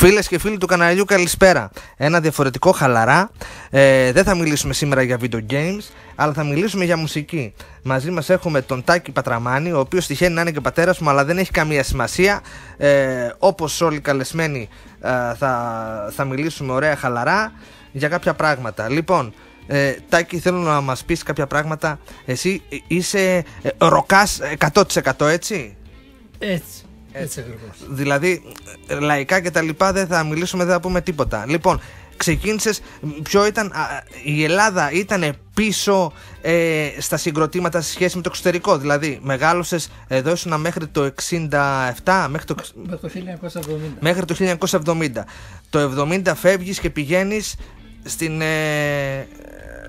Φίλες και φίλοι του καναλιού καλησπέρα. Ένα διαφορετικό χαλαρά. Ε, Δεν θα μιλήσουμε σήμερα για video games Αλλά θα μιλήσουμε για μουσική. Μαζί μας έχουμε τον Τάκη Πατραμάνη Ο οποίος τυχαίνει να είναι και πατέρας μου Αλλά δεν έχει καμία σημασία. Ε, Όπως όλοι οι καλεσμένοι ε, θα, θα μιλήσουμε ωραία χαλαρά Για κάποια πράγματα. Λοιπόν ε, Τάκη θέλω να μας πεις κάποια πράγματα. Εσύ είσαι ε, ροκάς 100% έτσι; Έτσι. Έτσι ακριβώς. Δηλαδή, λαϊκά και τα λοιπά δεν θα μιλήσουμε, δεν θα πούμε τίποτα. Λοιπόν, ξεκίνησες, ποιο ήταν, α, η Ελλάδα ήταν πίσω ε, στα συγκροτήματα σε σχέση με το εξωτερικό. Δηλαδή, μεγάλωσες εδώ ήσουν μέχρι το 67, μέχρι το, Μέχρι το 1970. μέχρι το 1970. Το 70 φεύγεις και πηγαίνεις στην, ε,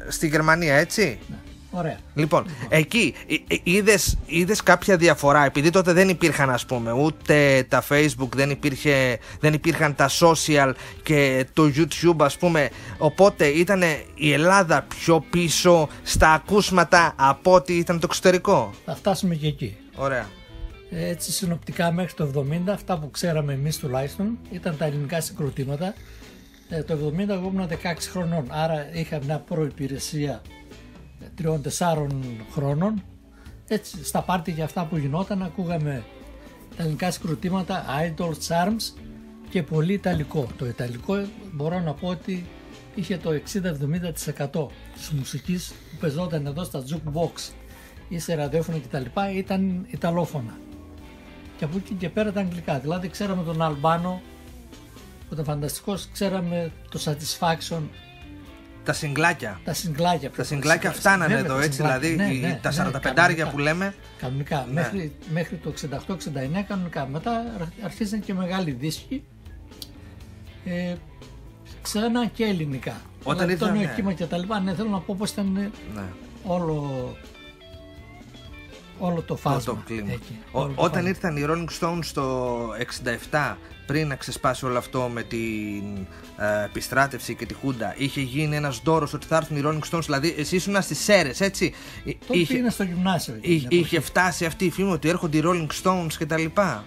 στη Γερμανία, έτσι; Ναι. Ωραία. Λοιπόν, εκεί είδες είδες κάποια διαφορά, επειδή τότε δεν υπήρχαν ας πούμε ούτε τα facebook, δεν, υπήρχε, δεν υπήρχαν τα social και το youtube ας πούμε, οπότε ήταν η Ελλάδα πιο πίσω στα ακούσματα από ό,τι ήταν το εξωτερικό; Θα φτάσουμε και εκεί. Ωραία. Έτσι συνοπτικά μέχρι το 70 αυτά που ξέραμε εμείς τουλάχιστον ήταν τα ελληνικά συγκροτήματα. Ε, το 70 εγώ ήμουν 16 χρονών, άρα είχα μια προϋπηρεσία τριών-τεσσάρων χρόνων. Έτσι, στα πάρτι για αυτά που γινόταν ακούγαμε τα ελληνικά συγκροτήματα, Idol, Charms και πολύ Ιταλικό. Το Ιταλικό μπορώ να πω ότι είχε το 60-70% της μουσικής που πεζόταν εδώ στα jukebox ή σε ραδιόφωνο κτλ. ήταν Ιταλόφωνα. Και από εκεί και πέρα τα αγγλικά. Δηλαδή ξέραμε τον Αλμπάνο που ήταν φανταστικός, ξέραμε το Satisfaction τα συγκλάκια. Τα συγκλάκια. Τα συγκλάκια φτάνανε εδώ, έτσι, δηλαδή ναι, ναι, τα 45 ναι, που λέμε. Κανονικά. Ναι. Μέχρι, μέχρι το 68-69 κανονικά. Μετά αρχίσαν και μεγάλοι δίσκοι. Ε, ξανά και ελληνικά. Όταν δηλαδή, ήρθαν, το ναι. νεοκύμα και τα λοιπά. Ναι, θέλω να πω πως ήταν Ναι. όλο, όλο το φάσμα. το κλίμα. εκεί, Ο- όλο το όταν φάσμα. ήρθαν οι Rolling Stones το 67 πριν να ξεσπάσει όλο αυτό με την ε, επιστράτευση και τη Χούντα είχε γίνει ένας δώρος ότι θα έρθουν οι Rolling Stones δηλαδή εσύ ήσουν στις Σέρες έτσι Εί- Τότε είχε, πήγαινα στο γυμνάσιο. εκείνη είχε, την είχε εποχή. φτάσει αυτή η φήμη ότι έρχονται οι Rolling Stones και τα λοιπά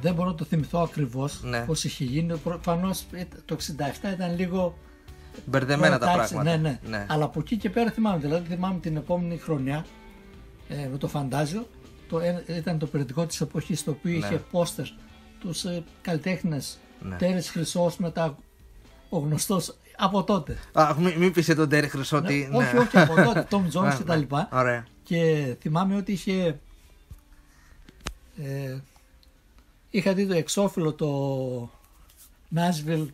Δεν μπορώ να το θυμηθώ ακριβώς Ναι. πώς είχε γίνει. Προφανώς ε, το 67 ήταν λίγο μπερδεμένα τα Εντάξει, πράγματα Ναι, ναι, Αλλά από εκεί και πέρα θυμάμαι. Δηλαδή θυμάμαι την επόμενη χρονιά ε, με το Φαντάζιο. Το, ε, ήταν το περιοδικό της εποχής το οποίο Ναι. είχε πόστερ τους ε, καλλιτέχνες Ναι. Τέρες Χρυσός μετά ο γνωστός από τότε. Α, μην, μην πεις για τον Τέρι Χρυσότη Ναι, όχι, όχι από τότε, Tom Jones Ναι, και τα ναι. λοιπά. Ωραία Και θυμάμαι ότι είχε ε, είχα δει το εξώφυλλο το Nashville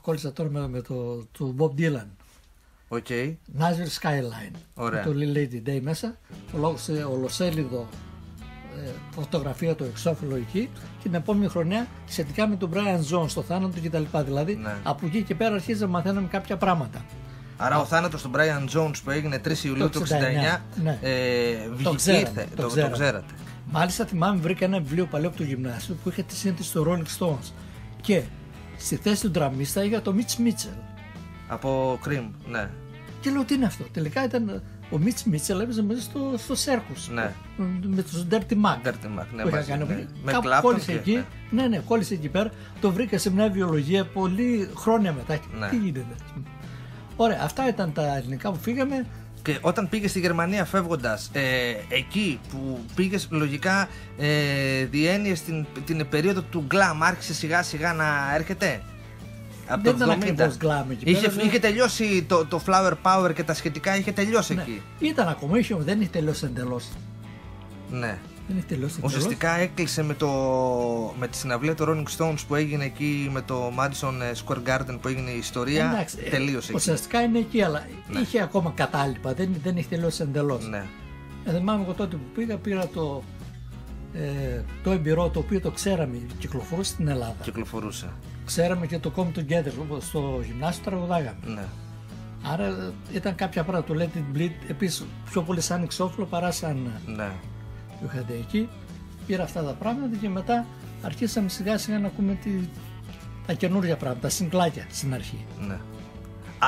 κόλλησα τώρα με, με το του Bob Dylan OK Nashville Skyline Ωραία. με το Lay Lady Lay μέσα ολο- σε ολοσέλιδο ε, φωτογραφία το εξώφυλλο εκεί και την επόμενη χρονιά σχετικά με τον Brian Jones το θάνατο κτλ. Δηλαδή Ναι. από εκεί και πέρα αρχίζαμε να μαθαίνουμε κάποια πράγματα. Άρα ο θάνατος του Brian Jones που έγινε 3 Ιουλίου του 69 ναι. ε, βγήκε, ξέραμε, ήρθε, το το, το ξέραμε. ξέρατε Μάλιστα θυμάμαι βρήκα ένα βιβλίο παλαιό από το γυμνάσιο που είχε τη σύνθεση στο Rolling Stones και στη θέση του ντραμίστα είχα το Mitch Mitchell. Από Cream, ναι Και λέω τι είναι αυτό; Τελικά ήταν ο Mitch Mitchell έπαιζε μέσα στο, στο Circus. Ναι. Με τους Dirty Mac. Dirty Mac, ναι, που είχα μαζί, κάνει. ναι. Με Κάπου Clapton κόλλησε και- εκεί. ναι. Ναι. ναι, κόλλησε εκεί πέρα. Το βρήκα σε μια βιολογία πολύ χρόνια μετά. Ναι. Τι γίνεται. Ωραία, αυτά ήταν τα ελληνικά που φύγαμε. Και όταν πήγε στη Γερμανία φεύγοντας, ε, εκεί που πήγε, λογικά ε, διένυες την, την περίοδο του glam, άρχισε σιγά σιγά να έρχεται; Από Δεν το ήταν 70. ακριβώς glam εκεί είχε, πέρα, είχε τελειώσει το, το flower power και τα σχετικά, είχε τελειώσει Ναι. εκεί. Ήταν ακόμα, είχε, δεν έχει τελειώσει εντελώς. Ναι. Δεν έχει τελειώσει εντελώς. Ουσιαστικά έκλεισε με, το, με τη συναυλία του Rolling Stones που έγινε εκεί με το Madison Square Garden που έγινε η ιστορία. Εντάξει, ε, τελείωσε εκεί. Ουσιαστικά είναι εκεί, αλλά Ναι. είχε ακόμα κατάλοιπα. Δεν, δεν έχει τελειώσει εντελώς. Ναι. Ε, θυμάμαι εγώ τότε που πήγα, πήρα το, ε, το εμπειρό το οποίο το ξέραμε, κυκλοφορούσε στην Ελλάδα. Κυκλοφορούσε. Ξέραμε και το Come Together, όπως στο γυμνάσιο τραγουδάγαμε. Ναι. Άρα ε, ήταν κάποια πράγματα, το Let It Bleed, επίσης πιο πολύ σαν εξώφυλλο παρά σαν ε, Ναι. που είχατε εκεί. Πήρα αυτά τα πράγματα και μετά αρχίσαμε σιγά σιγά να ακούμε τη, τα καινούργια πράγματα, τα συγκλάκια στην αρχή. Ναι.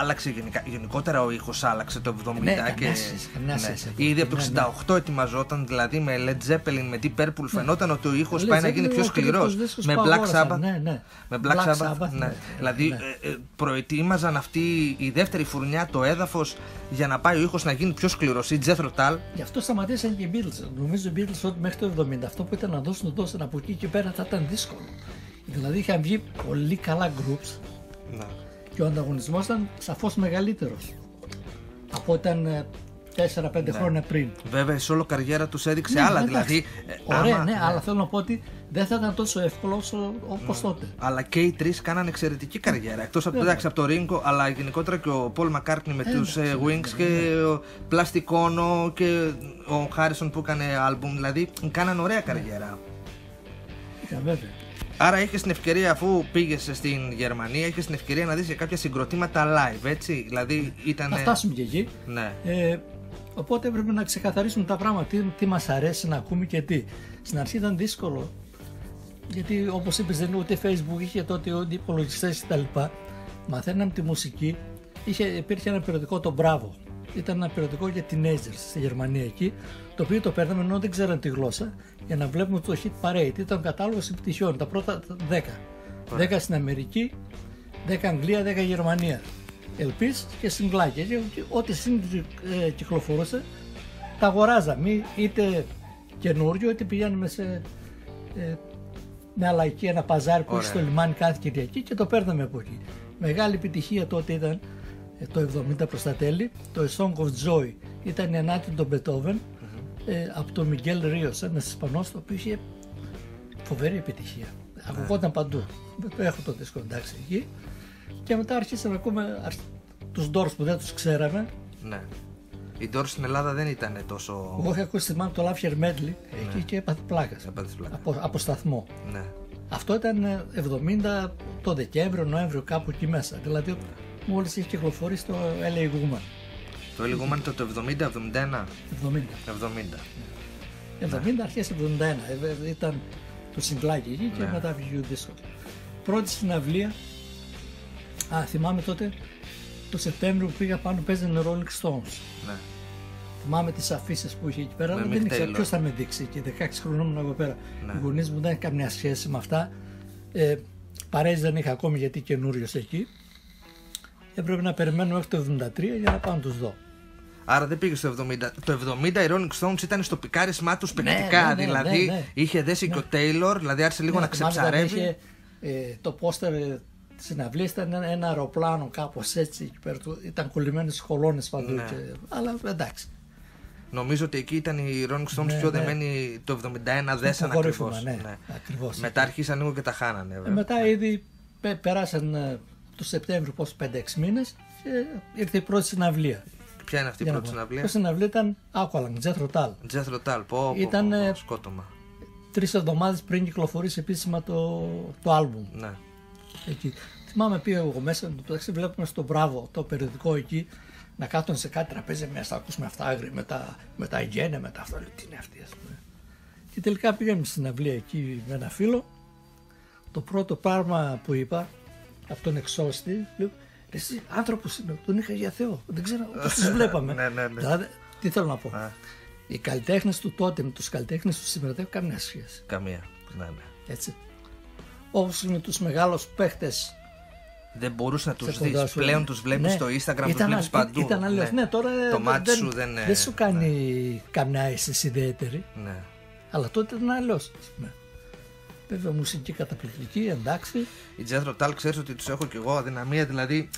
Άλλαξε γενικά, γενικότερα ο ήχος άλλαξε το 70 Ναι, και. καμιά σχέση, καμιά σχέση αυτό. Ήδη από το Ναι, 68 ετοιμαζόταν, δηλαδή με Led Zeppelin, με Deep Purple, φαινόταν ότι ο ήχος Led πάει να Zeppelin γίνει πιο είναι ο σκληρός. τρίτος δίσκος Με που Black αγόρασαν, Sabbath. ναι, ναι. Με Black, Black Sabbath, Sabbath, ναι. ναι. Δηλαδή Ναι. ε, ε, προετοίμαζαν αυτή η δεύτερη φουρνιά το έδαφος για να πάει ο ήχος να γίνει πιο σκληρός. Η Jethro Tull. Γι' αυτό σταματήσαν και οι Beatles. Νομίζω οι Beatles ότι μέχρι το 70 αυτό που ήταν να δώσουν, το δώσουν από εκεί και πέρα θα ήταν δύσκολο. Δηλαδή είχαν βγει πολύ καλά groups Ναι. Και ο ανταγωνισμός ήταν σαφώς μεγαλύτερος από ό,τι ήταν 4-5 χρόνια πριν. Βέβαια, σε όλο καριέρα τους έδειξε Ναι, άλλα. εντάξει. Δηλαδή, ε, Ωραία, άμα- ναι, αλλά θέλω να πω ότι δεν θα ήταν τόσο εύκολο όσο όπως τότε. Αλλά και οι τρεις κάνανε εξαιρετική καριέρα. Εκτός από, εντάξει, από το Ringo, αλλά γενικότερα και ο Paul McCartney με τους Wings και ο Plastic Ono και ο Harrison που έκανε album. Δηλαδή, κάνανε ωραία καριέρα. Είχα βέβαια. Άρα είχες την ευκαιρία, αφού πήγες στην Γερμανία, είχες την ευκαιρία να δεις κάποια συγκροτήματα live, έτσι. Δηλαδή ήταν. Θα φτάσουμε και εκεί. Ναι. Ε, οπότε έπρεπε να ξεκαθαρίσουμε τα πράγματα, τι, τι μας αρέσει να ακούμε και τι. Στην αρχή ήταν δύσκολο, γιατί όπως είπες δεν ούτε facebook είχε τότε ούτε υπολογιστές κτλ. Μαθαίναμε τη μουσική, είχε, υπήρχε ένα περιοδικό το Μπράβο. Ήταν ένα περιοδικό για teenagers στη Γερμανία εκεί, το οποίο το παίρναμε ενώ δεν ξέραν τη γλώσσα, για να βλέπουμε το hit parade. Ήταν κατάλογος επιτυχιών, τα πρώτα 10. 10 στην Αμερική, 10 Αγγλία, 10 Γερμανία. Ελπίς και συγκλάκια. Και ό,τι σύγκρι ε, κυκλοφορούσε, τα αγοράζαμε. Ή- Είτε καινούριο, είτε πηγαίνουμε σε ε, μια λαϊκή, ένα παζάρι που Ωραία. είχε στο λιμάνι κάθε Κυριακή και το παίρναμε από εκεί. Μεγάλη επιτυχία τότε ήταν ε, το 70 προς τα τέλη. Το A Song of Joy ήταν η ενάτη των Beethoven ε, από τον Μιγγέλ Ρίος, ένας Ισπανός, το οποίο είχε φοβερή επιτυχία. Ακουγόταν παντού. Έχω το δίσκο εντάξει εκεί. Και μετά άρχισαμε να ακούμε αρχ- τους Doors που δεν τους ξέραμε. ναι. Η Doors στην Ελλάδα δεν ήταν τόσο. Εγώ είχα ακούσει θυμάμαι το Laffer Medley εκεί και έπαθε πλάκας. Έπαθες πλάκας. Από, από σταθμό. Ναι. Αυτό ήταν ε, 70 το Δεκέμβριο, Νοέμβριο, κάπου εκεί μέσα. Δηλαδή μόλις είχε κυκλοφορήσει το LA Woman. Το λεγόμενο το, το 70-71. 70. 70. 70 αρχές 71. Ε, ε, ήταν το συγκλάκι εκεί και Ναι. μετά βγήκε ο δίσκος. Πρώτη συναυλία. Α, θυμάμαι τότε το Σεπτέμβριο που πήγα πάνω παίζανε Rolling Stones. Ναι. Θυμάμαι τις αφήσει που είχε εκεί πέρα, Με αλλά Mick δεν ήξερα Taylor. ποιος θα με δείξει. Και 16 χρονών ήμουν εγώ πέρα. Ναι. Οι γονείς μου δεν είχαν καμιά σχέση με αυτά. Ε, παρέες δεν είχα ακόμη γιατί καινούριος εκεί. Έπρεπε να περιμένω μέχρι το 73 για να πάω να τους δω. Άρα δεν πήγε στο 70. Το 70 οι Rolling Stones ήταν στο πικάρισμά τους παικτικά. ναι, ναι, δηλαδή ναι, ναι. είχε δέσει και ο Taylor, δηλαδή άρχισε λίγο να Ναι, θυμάμαι, δηλαδή, ξεψαρεύει. είχε, ε, το πόστερ ε, τη συναυλία ήταν ένα, ένα αεροπλάνο κάπως έτσι. εκεί πέρα του. Ήταν κολλημένε κολόνες παντού. Ναι. Και, αλλά εντάξει. Νομίζω ότι εκεί ήταν οι Rolling Stones Ναι, πιο ναι. δεμένοι το 71, δέσαν αποκορύφωμα, ακριβώς. ναι, ακριβώς. Μετά αρχίσαν λίγο και τα χάνανε. Ε, βέβαια. μετά ήδη πε- περάσαν ε, το Σεπτέμβριο πώς 5-6 μήνες και ήρθε η πρώτη συναυλία. Ποια είναι αυτή η Για να πρώτη πω. Η συναυλία; πρώτη συναυλία ήταν Aqualung, Jethro Tull. Jethro Tull, πω, πω, Ήταν, πω, πω, ε, σκότωμα. Τρεις εβδομάδες πριν κυκλοφορήσει επίσημα το, το άλμπουμ. Ναι. Εκεί. Θυμάμαι πήγα εγώ μέσα, το μεταξύ βλέπουμε στο Μπράβο το περιοδικό εκεί να κάθονται σε κάτι τραπέζι μέσα, θα ακούσουμε αυτά άγρια με τα, με τα γένε, με τα αυτά. Λέω, τι είναι αυτή, ας πούμε. Και τελικά πήγαμε στην αυλία εκεί με ένα φίλο. Το πρώτο πράγμα που είπα από τον εξώστη, λέω, εσύ άνθρωπος είναι, τον είχα για Θεό. Δεν ξέρω πώς τους βλέπαμε. Ναι, ναι, ναι. Δηλαδή, τι θέλω να πω. Α. Οι καλλιτέχνες του τότε με τους καλλιτέχνες τους σήμερα δεν έχουν καμία σχέση. Καμία. Ναι, ναι. Έτσι. Όπως με τους μεγάλους παίχτες Δεν μπορούσε να τους σε δεις. κοντά σου. Πλέον τους βλέπεις Ναι. στο Instagram, τους Ήταν βλέπεις α- παντού. Ήταν αλλιώς. Ναι, τώρα το δεν- μάτι δεν, σου δεν. δεν σου κάνει καμιά αίσθηση ιδιαίτερη. Ναι. Αλλά τότε ήταν αλλιώς. Βέβαια, μουσική καταπληκτική, εντάξει. Η Jethro Tull ξέρεις ότι τους έχω κι εγώ αδυναμία, δηλαδή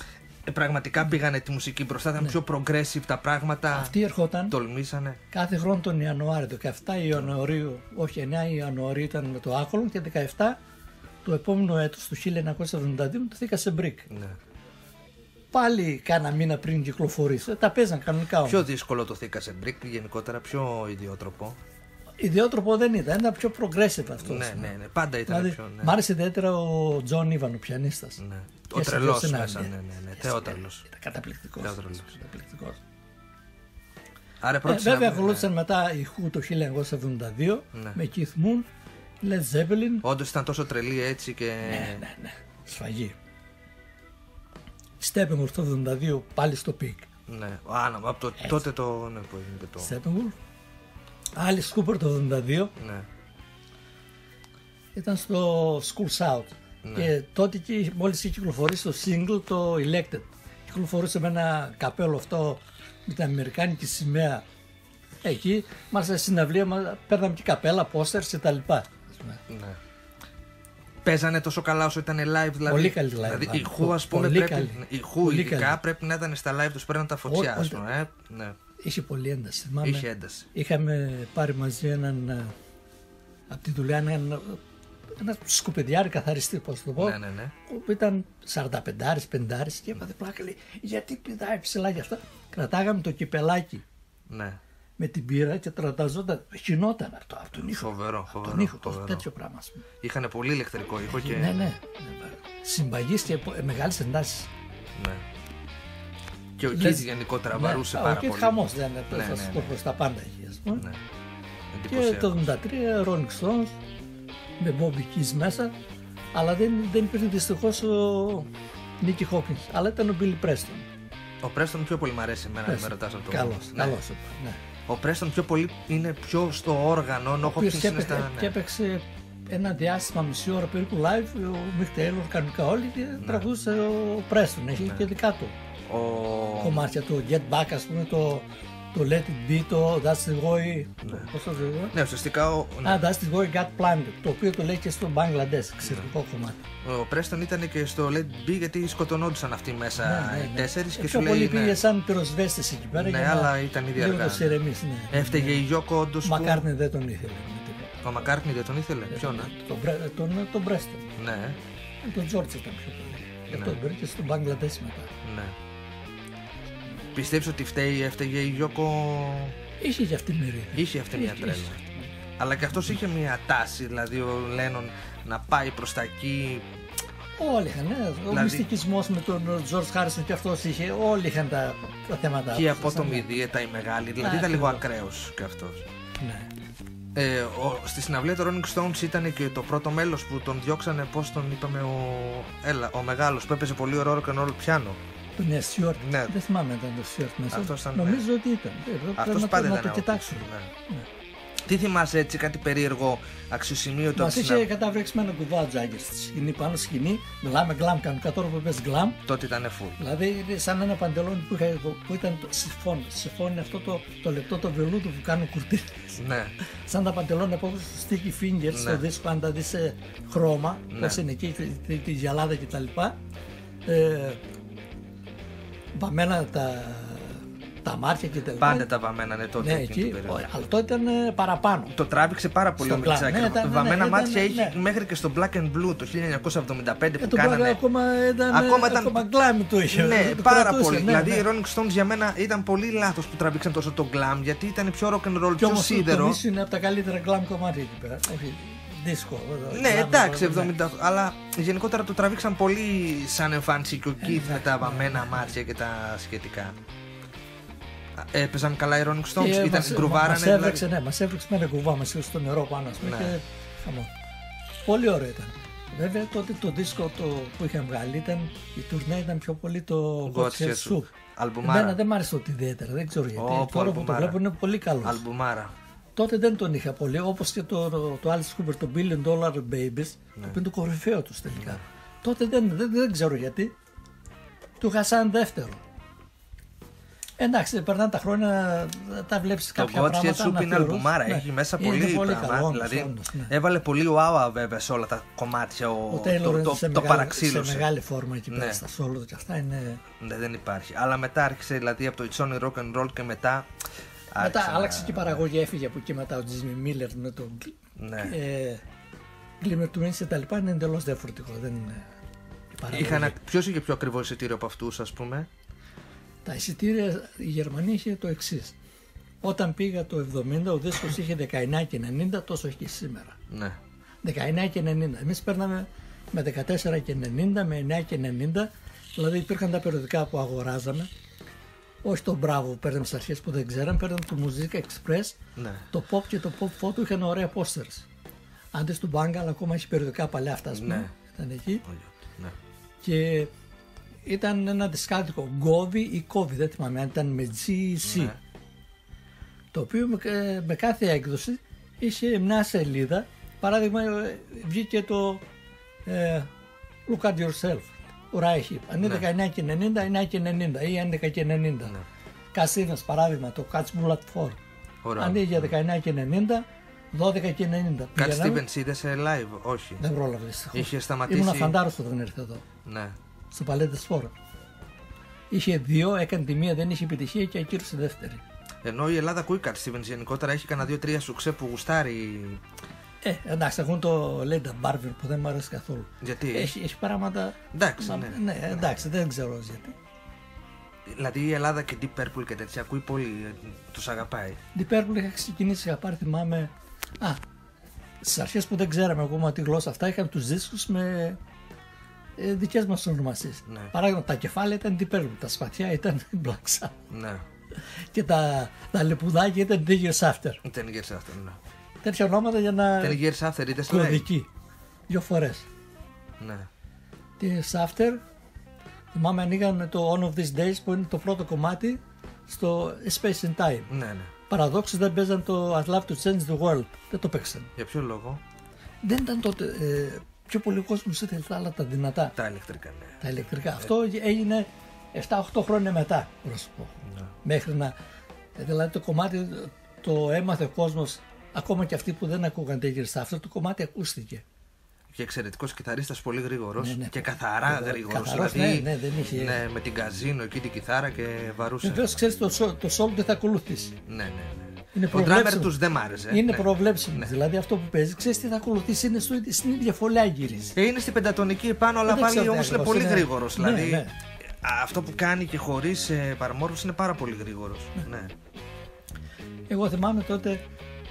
ε, πραγματικά πήγανε τη μουσική μπροστά, ήταν πιο progressive τα πράγματα. Ναι. Αυτή ερχόταν Τολμήσανε. κάθε χρόνο τον Ιανουάριο. 17 Ιανουαρίου, όχι 9 Ιανουαρίου ήταν με το Άκολον και 17 το επόμενο έτος του 1972 το Thick as a Brick. Ναι. Πάλι κάνα μήνα πριν κυκλοφορήσει. Ε, Τα παίζαν κανονικά όμως. Πιο δύσκολο το Thick as a Brick, γενικότερα πιο ιδιότροπο. Ιδιότροπο δεν ήταν, ήταν πιο progressive αυτός. Ναι, ναι, ναι, πάντα ήταν Δηλαδή, πιο. Ναι. μ' άρεσε ιδιαίτερα ο John Evan, ο πιανίστας. Ναι. Και Ο σε τρελός δύο μέσα, σενάρια. ναι, ναι, ναι. Yes, Θεότρελος. Ήταν καταπληκτικός. Θεότρελος. καταπληκτικός. Άρα Ε, πρώτη βέβαια συναυλία, ακολούθησαν μετά οι Who το 1972 Ναι. με Keith Moon, Led Zeppelin. Όντως ήταν τόσο τρελή έτσι και. Ναι, ναι, ναι. Σφαγή. Steppenwolf το 72 πάλι στο peak. Ναι, άνα, από το, τότε το. Ναι, που έγινε και το. Steppenwolf. Alice Cooper το 72 Ναι. ήταν στο School's Out. Ναι. Και τότε και μόλις είχε κυκλοφορήσει το single το Elected. Κυκλοφορούσε με ένα καπέλο αυτό με την Αμερικάνικη σημαία. Εκεί, μάλιστα στη συναυλία μας παίρναμε και καπέλα, posters και τα λοιπά. ας πούμε. ναι. Παίζανε τόσο καλά όσο ήταν live, δηλαδή. Πολύ καλή live Δηλαδή, band. η Χου, ας πούμε, Πολύ πρέπει, καλή. η Χου Πολύ ειδικά καλή. πρέπει να ήταν στα live τους παίρναν τα φωτιά, Ό- α πούμε. Ε. Ναι. Είχε πολύ ένταση. Θυμάμαι, Είχε ένταση. Είχαμε πάρει μαζί έναν από τη δουλειά έναν ένα σκουπεδιάρη καθαριστή, πώς το πω. Ναι, ναι, ναι. Που ήταν 45 50 και έπαθε πλάκα. Λέει, γιατί πηδάει ψηλά και αυτά. Κρατάγαμε το κυπελάκι ναι. με την πύρα και τραταζόταν. Χινόταν αυτό από τον ήχο. Φοβερό, Από φοβερό. τον ήχο, το, φοβερό. τέτοιο πράγμα. ας πούμε. Είχαν πολύ ηλεκτρικό ήχο και. Ναι, ναι. Συμπαγής και μεγάλες εντάσεις. ναι. Και ο Λες- Κίτ γενικότερα βαρούσε ναι, πάρα ο Κιτ πολύ. χαμός δεν είναι. Ναι, θα ναι, σου ναι. πω προ τα πάντα εκεί, ας πούμε. Ναι. Και Εντυπωσιακός. το 73 Rolling Stones με Bobby Keys μέσα. Αλλά δεν, δεν υπήρχε δυστυχώς ο Νίκη Χόκκινς, αλλά ήταν ο Billy Preston. Ο Πρέστον πιο πολύ μ' αρέσει εμένα να με ρωτάς από το Καλός, Ναι. καλός. Ναι. Ο Πρέστον πιο πολύ είναι πιο στο όργανο, ενώ ο Ο οποίος Hopkins και, είναι έπαι- στα. και Ναι. έπαιξε ένα διάστημα μισή ώρα περίπου live, ο Mick Taylor κανονικά όλοι και Ναι. τραγουδούσε ο Preston, έχει και δικά του Ο... κομμάτια, το Get Back ας πούμε, το, το Let It Be, το That's the Way, πώς το λέγω, Ναι, ουσιαστικά ο, ναι. Α, That's the Way Got Planted, το οποίο το λέει και στο Bangladesh, εξαιρετικό κομμάτι. ο Πρέστον ήταν και στο Let It Be γιατί σκοτωνόντουσαν αυτοί μέσα οι τέσσερις Ε, και πιο σου πολύ λέει. πήγε Ναι. σαν πυροσβέστης εκεί πέρα. Ναι, για αλλά να ήταν ήδη λίγο αργά. το σειρεμείς, ναι. Έφταιγε η Γιώκο όντως. Ο Μακάρνι δεν τον ήθελε. με τίποτα. Ο Μακάρτνι δεν τον ήθελε. Ποιον, ε; Τον, Μπρέ- τον, τον Μπρέστον. Ναι, Τον Τζόρτζ ήταν πιο πολύ. Γι' αυτό τον βρήκε στον Μπαγκλαντές μετά. ναι. Πιστεύει ότι φταίει, έφταιγε η Γιώκο. Είχε και αυτή μερίδα. Είχε αυτή μια Είχε, τρέλα. είχε. Αλλά και αυτός είχε μια τάση, δηλαδή ο Λένον να πάει προς τα εκεί. Όλοι είχαν. Ναι. Ο Δηλαδή- μυστικισμός με τον Τζορτζ Χάρισον και αυτός είχε. Όλοι είχαν τα, τα θέματα. Και η αυτά. απότομη δίαιτα η μεγάλη. Δηλαδή Α, ήταν λίγο ακριβώς. ακραίος κι αυτός. Ναι. Ε, ο, στη συναυλία του Rolling Stones ήταν και το πρώτο μέλος που τον διώξανε, πώς τον είπαμε, ο, έλα, ο μεγάλος που έπαιζε πολύ ωραίο rock and roll πιάνο. Ναι, Στιόρτ. Ναι. Δεν θυμάμαι αν ήταν το Στιόρτ μέσα. Αυτός ήταν, Νομίζω ότι ήταν. Ε, εδώ πρέπει Αυτός να, πάντα να ήταν το out. κοιτάξουμε. Ναι. Τι θυμάσαι έτσι, κάτι περίεργο, αξιοσημείωτο Μας από τη είχε συναυλία. καταβρέξει με ένα κουβά ο Τζάγκερ στη σκηνή, πάνω στη σκηνή. Μιλάμε γκλαμ κανονικά τώρα που πες γκλαμ. Τότε ήταν full. Δηλαδή είναι σαν ένα παντελόνι που, είχα, που ήταν το σιφόν. Σιφόν είναι αυτό το, το λεπτό το βελούδο που κάνουν κουρτίνες. Ναι, σαν τα παντελόνια από στο Sticky Fingers Ναι. στο δίσκο, αν τα δεις σε χρώμα, Ναι. πώς είναι εκεί, τη, τη, τη γυαλάδα κτλ. Ε, βαμμένα τα, τα μάτια κτλ. πάντα τα βαμμένα είναι τότε. Ναι, εκείνη την εκεί, περίοδο. αλλά τότε ήταν ε, παραπάνω. Το τράβηξε πάρα πολύ ο Στον κλαμπ. Μιτσάκη. Ναι, ήταν- ναι, Βαμμένα ναι, μάτια ήταν- είχε ναι. μέχρι και στο Black and Blue το 1975 Ε, που το κάνανε. πράγμα ακόμα ήταν, Ακόμα ακόμα, ήταν- ακόμα γκλάμι το είχε. Ναι, το πάρα κρατούσε, πολύ. ναι, δηλαδή ναι. οι Rolling Stones για μένα ήταν πολύ λάθος που τραβήξαν τόσο το glam γιατί ήταν πιο rock and roll, Κι πιο όμως το σίδερο. Miss είναι από τα καλύτερα γκλάμ κομμάτια εκεί πέρα. Όχι, δίσκο. εδώ, Ναι, glam, εντάξει, εδώ, ναι. 70. Αλλά γενικότερα το τραβήξαν πολύ σαν εμφάνιση και ο Keith με τα ναι, βαμμένα μάτια και τα σχετικά. Ε, Έπαιζαν καλά οι Rolling Stones, Και ήταν μας- γκρουβάρανε. Μας δηλαδή. έβρεξε, ναι, μας έβρεξε με ένα κουβά μας στο νερό πάνω, ας πούμε, Ναι. και χαμό. Πολύ ωραίο ήταν. Βέβαια τότε το δίσκο το που είχαν βγάλει ήταν, η τουρνέ ήταν πιο πολύ το Gotcha Gotcha Soup. Soup. Αλμπουμάρα. Εμένα δεν μ' άρεσε τότε ιδιαίτερα, δεν ξέρω γιατί. Ω, Τώρα που το αλμπουμάρα. βλέπω είναι πολύ καλός. Αλμπουμάρα. Τότε δεν τον είχα πολύ, όπως και το, το Alice Cooper, το Billion Dollar Babies, το οποίο είναι το κορυφαίο τους τελικά. Τότε δεν, δεν, δεν ξέρω γιατί. Του είχα σαν δεύτερο. Εντάξει, περνάνε τα χρόνια, τα βλέπεις Το κάποια Gotcha πράγματα. Soup είναι αναφιερούς. αλμπουμάρα, Ναι. έχει μέσα Είναι πολύ, πολύ πράγμα. καλό, όντως, δηλαδή όντως, ναι. έβαλε πολύ ουάουα βέβαια σε όλα τα κομμάτια. Ο, Ο Taylor το, είναι το, σε, το μεγάλη, σε παραξήλωσε. μεγάλη φόρμα εκεί πέρα Ναι. στα solo και αυτά είναι... Ναι, δεν υπάρχει. Αλλά μετά άρχισε δηλαδή από το It's Only Rock and Roll και μετά. Μετά άρχισε να- άλλαξε και η παραγωγή, έφυγε από εκεί μετά ο Jimmy Miller με το Ναι. ε, Glimmer Twins και τα λοιπά είναι εντελώς διαφορετικό, δεν είναι η παραγωγή. Είχαν, ποιος είχε πιο ακριβό εισιτήριο από αυτούς ας πούμε; Τα εισιτήρια η Γερμανία είχε το εξής. Όταν πήγα το 70 ο δίσκος είχε 19 και 90 τόσο έχει και σήμερα. Ναι. 19 και 90. Εμείς παίρναμε με 14 και 90, με 9 και 90. Δηλαδή υπήρχαν τα περιοδικά που αγοράζαμε. Όχι το Μπράβο που παίρναμε στις αρχές που δεν ξέραμε, παίρναμε το Music Express. Ναι. Το Pop και το Pop Photo είχαν ωραία posters. Άντε του Μπάγκα, αλλά ακόμα έχει περιοδικά παλιά αυτά, ας πούμε. Ναι. Ήταν εκεί. Ναι. Και ήταν ένα δισκάτικο Govi ή Kovi, δεν θυμάμαι αν ήταν με G ή C. Ναι. Το οποίο με, ε, με κάθε έκδοση είχε μια σελίδα. Παράδειγμα, ε, βγήκε το ε, Look at yourself. Ουρά έχει. Αν είναι 19 και 90, 9 και 90 ή 11 και 90. Ναι. Κασίνας, παράδειγμα, το Catch Bullet 4. Ωραία. Αν είναι για 19 και 90, 12 και 90. Κάτι Πηγαίναμε, Stevens είδε σε live, όχι. Δεν πρόλαβε δυστυχώς. Είχε σταματήσει. Ήμουν φαντάρο όταν ήρθε εδώ, Ναι. στο Παλέτε Σπόρα. Είχε δύο, έκανε τη μία, δεν είχε επιτυχία και ακύρωσε τη δεύτερη. Ενώ η Ελλάδα ακούει κάτι Stevens γενικότερα, έχει κανένα δύο-τρία σουξέ που γουστάρει. Ε, εντάξει, έχουν το Linda Barber που δεν μου αρέσει καθόλου. Γιατί; Έχει, έχει πράγματα. Εντάξει, Μα- ναι. ναι, εντάξει, δεν ξέρω γιατί. Δηλαδή η Ελλάδα και Deep Purple και τέτοια ακούει πολύ, τους αγαπάει. Deep Purple είχα ξεκινήσει, είχα πάρει, θυμάμαι. Α, στις αρχές που δεν ξέραμε ακόμα τη γλώσσα αυτά, είχαμε τους δίσκους με ε, δικές μας ονομασίες. Ναι. Παράδειγμα, τα κεφάλαια ήταν Deep Purple, τα σπαθιά ήταν Black Sabbath Ναι. και τα, τα λεπουδάκια ήταν The Years After. Ten years after, ναι. Τέτοια ονόματα για να. Ten years after, είδε live. κωδική. Δύο φορές. Ναι. The Years After, θυμάμαι ανοίγανε το On of These Days που είναι το πρώτο κομμάτι στο Space and Time. Ναι, ναι. Παραδόξως δεν παίζαν το I'd Love to Change the World. Δεν το παίξαν. Για ποιο λόγο; Δεν ήταν τότε. Ε, πιο πολύ κόσμος ήθελε τα άλλα τα δυνατά, Τα ηλεκτρικά, ναι. τα ηλεκτρικά. Αυτό έγινε 7-8 χρόνια μετά, μπορώ να σου πω. Ναι. Μέχρι να. ε, Δηλαδή το κομμάτι το έμαθε ο κόσμος, ακόμα και αυτοί που δεν ακούγαν τα γυριστά. Αυτό το κομμάτι ακούστηκε. Και εξαιρετικός κιθαρίστας, πολύ γρήγορος Ναι, ναι. και καθαρά Καθα- γρήγορος. καθαρός, Δηλαδή, ναι, ναι, δεν είχε- ναι, με την καζίνο εκεί την κιθάρα και βαρούσε. Βεβαίως ξέρεις το, σο- το solo δεν θα ακολουθήσει. Ναι, ναι, ναι. Είναι Ο drummer προβλέψιμο. τους δεν μ' άρεσε. Είναι ναι. προβλέψιμο. Δηλαδή αυτό που παίζει, ξέρεις τι θα ακολουθήσει, είναι στο, στην ίδια φωλιά γυρίζει. Ε, είναι στην πεντατονική επάνω, αλλά Δεν πάλι ξέρω τι όμω είναι ακριβώς πολύ είναι. γρήγορος. Ναι, Δηλαδή, ναι. α, αυτό που κάνει και χωρίς ε, παραμόρφωση είναι πάρα πολύ γρήγορος. Ναι. Εγώ θυμάμαι τότε,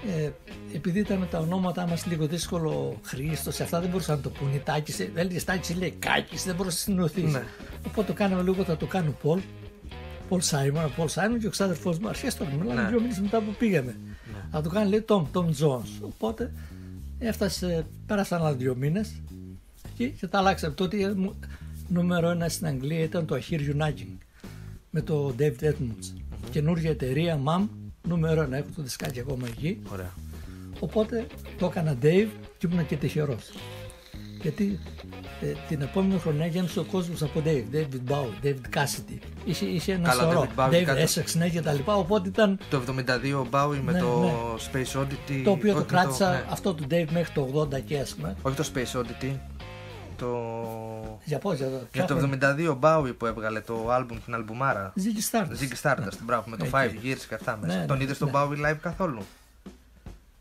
ε, επειδή ήταν τα ονόματά μας λίγο δύσκολο Χρήστος, σε αυτά δεν μπορούσαν να το πούνε. Τάκης, δεν έλεγε Τάκη, λέει Κάκης, δεν μπορούσε να συνεννοηθεί. Ναι. Οπότε το κάναμε λίγο, θα το κάνω Πολ. Πολ Σάιμον, ο Πολ Σάιμον και ο ξάδερφός μου. Αρχές τώρα, μιλάμε Ναι. δύο μήνες μετά που πήγαμε. Θα το κάνει λέει Tom, Tom Jones. Οπότε έφτασε, πέρασαν άλλα δύο μήνες και, και τα αλλάξαμε. Τότε ε, μου- νούμερο ένα στην Αγγλία ήταν το Ahir Uniting με το David Edmunds. Καινούργια εταιρεία, MAM, νούμερο ένα, έχω το δισκάκι ακόμα εκεί. Ωραία. Οπότε το έκανα Dave και ήμουν και τυχερός. Γιατί ε, την επόμενη χρονιά γέμισε ο κόσμος από Dave, David Bowie, David Cassidy. Είχε, είχε ένα Καλά, σωρό. David Bowie, Dave κάτω. Essex, ναι και τα λοιπά. Οπότε ήταν Το 72 ο Bowie με Ναι, το ναι. Space Oddity. το οποίο το όχι κράτησα ναι. αυτό του Dave μέχρι το 80 και ας πούμε. Όχι το Space Oddity. Το. Για πώς, για, Για ποια το 72 ο Bowie που έβγαλε το album την αλμπουμάρα. Ziggy Stardust. Ziggy Stardust, μπράβο, με το Εκεί. 5 Years και αυτά μέσα. Ναι, Τον ναι, είδες τον ναι. Bowie live καθόλου;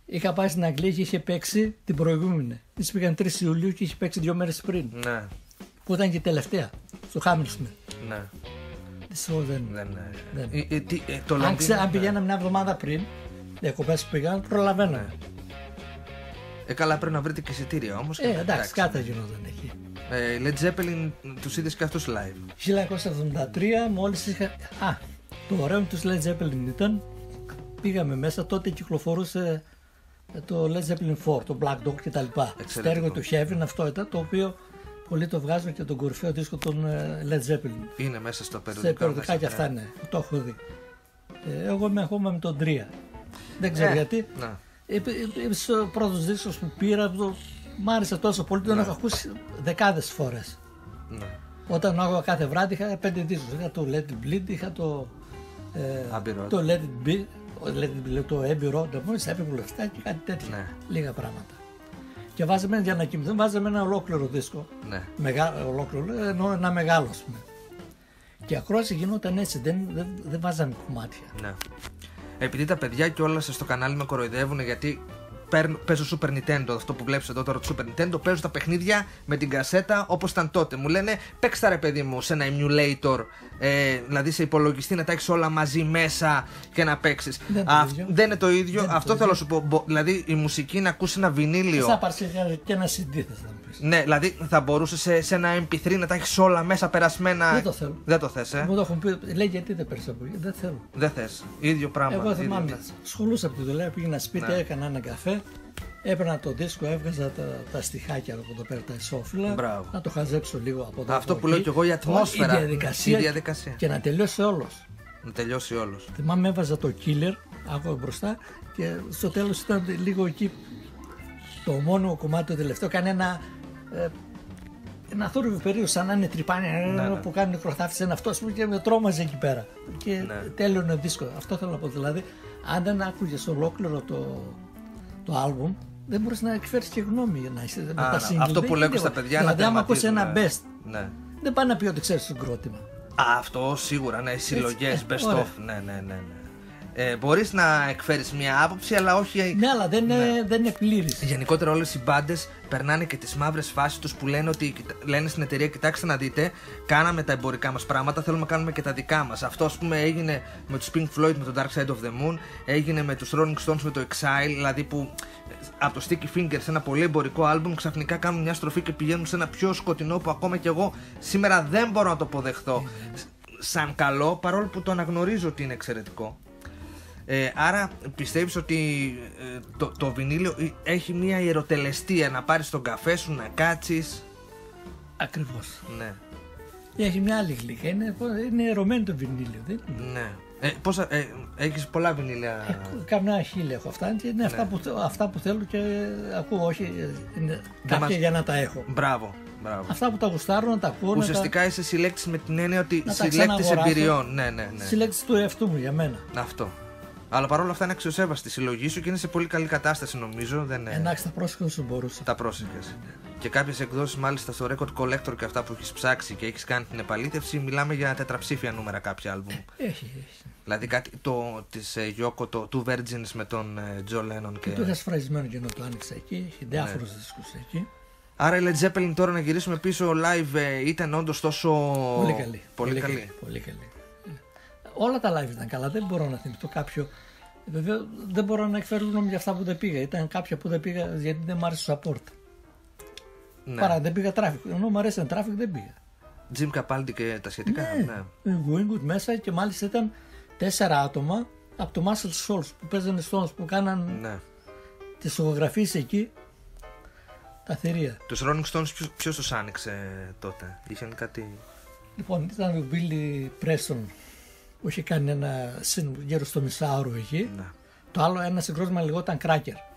Είχα πάει στην Αγγλία και είχε παίξει την προηγούμενη. Τη πήγαν 3 Ιουλίου και είχε παίξει δύο μέρες πριν. Ναι, Που ήταν και η τελευταία. Στο Χάμιλσμιθ. ναι. Δυστυχώ δεν. Δεν, Δεν. ε, ε, τι, ε, το Αν, Λονδίνο, ξέ, αν ναι. πηγαίναμε μια εβδομάδα πριν, διακοπές που πήγαν, προλαβαίναμε. Ε, καλά, πρέπει να βρείτε και εισιτήρια όμως. Ε, εντάξει, κάτι γινόταν εκεί. Ε, Led Zeppelin τους είδες και αυτούς live. 1973 μόλις είχα... Α, το ωραίο τους Led Zeppelin ήταν, πήγαμε μέσα, τότε κυκλοφορούσε το Led Zeppelin 4, το Black Dog κτλ. Στο έργο του Heaven αυτό ήταν, το οποίο πολλοί το βγάζουν και τον κορυφαίο δίσκο των ε, Led Zeppelin. Είναι μέσα στο Σε περιοδικό. περιοδικά μέσα, και αυτά ναι, το έχω δει. Ε, εγώ είμαι ακόμα με τον 3. Δεν ξέρω Ε, γιατί. ναι. Ε, ε, ε, ο πρώτος δίσκος που πήρα, το, μ' άρεσε τόσο πολύ, τον έχω ακούσει δεκάδες φορές. Ναι. Όταν άκουγα κάθε βράδυ είχα πέντε δίσκους. Είχα το Let It Bleed, είχα το, ε, Abbey Road. το Let It Be, ο Let It Be, το Abbey Road, μόλις έπαιξε λεφτά και κάτι τέτοιο. Ναι. Λίγα πράγματα. Και βάζαμε για να κοιμηθούμε, βάζαμε ένα ολόκληρο δίσκο. Ναι. Μεγάλο, ολόκληρο, ενώ ένα μεγάλο ας πούμε. Και η ακρόαση γινόταν έτσι, δεν, δεν, δεν βάζαμε κομμάτια. Ναι. Επειδή τα παιδιά και όλα στο κανάλι με κοροϊδεύουν γιατί παίρνω- παίζω Super Nintendo, αυτό που βλέπεις εδώ τώρα το Super Nintendo, παίζω τα παιχνίδια με την κασέτα όπως ήταν τότε. Μου λένε παίξτε τα ρε παιδί μου σε ένα emulator, ε, δηλαδή σε υπολογιστή να τα έχεις όλα μαζί μέσα και να παίξεις. Δεν είναι το Αυ- ίδιο. δεν είναι το ίδιο. Δεν είναι αυτό το θέλω να σου πω. Μπο- Δηλαδή η μουσική να ακούσεις ένα βινίλιο. Θα πάρεις και- και ένα CD θες να μου πεις. Ναι, δηλαδή θα μπορούσες σε, σε ένα MP3 να τα έχεις όλα μέσα περασμένα. Δεν το θέλω. Δεν το θες, ε. Μου το έχουν πει, λέει γιατί δεν παίρνεις από εκεί, δεν θέλω. Δεν θες. ίδιο πράγμα. Εγώ ίδιο, θυμάμαι, ναι. σχολούσα από τη δουλειά, πήγαινα σπίτι, Ναι. έκανα ένα καφέ, Έπαιρνα το δίσκο, έβγαζα τα, τα στιχάκια από εδώ πέρα, τα ισόφυλλα. Μπράβο. Να το χαζέψω λίγο από εδώ. Αυτό από που λέω εκεί. κι εγώ, η ατμόσφαιρα. Η διαδικασία, Η διαδικασία. Και να τελειώσει όλος. Να τελειώσει όλος. Θυμάμαι έβαζα το killer από μπροστά και στο τέλος ήταν λίγο εκεί το μόνο κομμάτι το τελευταίο κάνει ένα ε, ένα θόρυβο περίεργο σαν να είναι τρυπάνι Ναι, ναι. που κάνει νεκροθάφτης ένα αυτό ας πούμε, και με τρόμαζε εκεί πέρα και Ναι. τέλειωνε ο δίσκος αυτό θέλω να πω δηλαδή αν δεν άκουγες ολόκληρο το, το άλμπουμ δεν μπορείς να εκφέρεις και γνώμη για να είσαι με Α, τα single. αυτό Δεν που λέω και γίνεται. στα παιδιά δηλαδή να άμα ακούσει τερματίζουν, ένα ναι. best Ναι. δεν πάει να πει ότι ξέρεις το συγκρότημα Α, αυτό σίγουρα, ναι, συλλογές, ε, best ωραία. of. Ναι, ναι, ναι. ναι. Ε, Μπορείς να εκφέρεις μια άποψη, αλλά όχι. ναι αλλά δεν, είναι, δεν είναι πλήρης Γενικότερα όλες οι μπάντες περνάνε και τις μαύρες φάσεις τους που λένε, ότι, λένε στην εταιρεία: Κοιτάξτε να δείτε, κάναμε τα εμπορικά μας πράγματα, θέλουμε να κάνουμε και τα δικά μας. Αυτό, ας πούμε, έγινε με τους Pink Floyd με το Dark Side of the Moon, έγινε με τους Rolling Stones με το Exile, δηλαδή που ε, από το Sticky Fingers, ένα πολύ εμπορικό άλμπουμ, ξαφνικά κάνουν μια στροφή και πηγαίνουν σε ένα πιο σκοτεινό που ακόμα και εγώ σήμερα δεν μπορώ να το αποδεχθώ σαν καλό, παρόλο που το αναγνωρίζω ότι είναι εξαιρετικό. Ε, άρα πιστεύεις ότι ε, το, το βινίλιο ε, έχει μια ιεροτελεστία να πάρεις τον καφέ σου, να κάτσεις; ακριβώς Ναι, Έχει μια άλλη γλύκα. Είναι, είναι ερωμένο το βινίλιο. Δεν είναι; ναι. Ε, πόσα, ε, έχεις πολλά βινίλια; Έχω Καμιά χίλια έχω αυτά και είναι Ναι. αυτά, που, θε- αυτά που θέλω και ακούω. Όχι, ε, είναι κάποια μας- για να τα έχω. Μπράβο, μπράβο. Αυτά που τα γουστάρω να τα ακούω. να Ουσιαστικά είσαι συλλέκτης με την έννοια ότι Να τα συλλέκτης ξαναγοράσω. εμπειριών. Ναι, ναι, τα ναι. συλλέξει του εαυτού μου για μένα. Αυτό. Αλλά παρόλα αυτά είναι αξιοσέβαστη η συλλογή σου και είναι σε πολύ καλή κατάσταση νομίζω. Δεν είναι... Εντάξει, τα πρόσεχα όσο μπορούσα. Τα πρόσεχες. Και κάποιες εκδόσεις, μάλιστα στο Record Collector και αυτά που έχεις ψάξει και έχεις κάνει την επαλήθευση, μιλάμε για τετραψήφια νούμερα κάποια άλμπουμ. Έχει, έχει. Δηλαδή κάτι το της Yoko, το Two Virgins με τον ε, Joe Lennon και. Και το είχα σφραγισμένο και να το άνοιξα εκεί. Ναι. Έχει διάφορους δίσκους εκεί. Άρα η Led Zeppelin τώρα να γυρίσουμε πίσω live ε, ήταν όντως τόσο. Πολύ καλή. Πολύ καλή. Πολύ καλή. Ε, Όλα τα live ήταν καλά. Δεν μπορώ να θυμηθώ κάποιο. Βέβαια δεν μπορώ να εκφέρω γνώμη για αυτά που δεν πήγα. Ήταν κάποια που δεν πήγα γιατί δεν μ' άρεσε το support. Ναι. Παρά δεν πήγα traffic. Ενώ μου αρέσει ένα traffic δεν πήγα. Jim Capaldi και τα σχετικά. Ναι. Ναι. Wingwood μέσα και μάλιστα ήταν τέσσερα άτομα από το Muscle Souls που παίζανε Stones που κάναν ναι. τις ηχογραφίες εκεί. Τα θηρία. Τους Rolling Stones ποιος τους άνοιξε τότε, είχαν κάτι. Λοιπόν, ήταν ο Billy Preston που είχε κάνει ένα συν γύρω στο μισάωρο εκεί. Ναι. Το άλλο ένα συγκρότημα λεγόταν Cracker.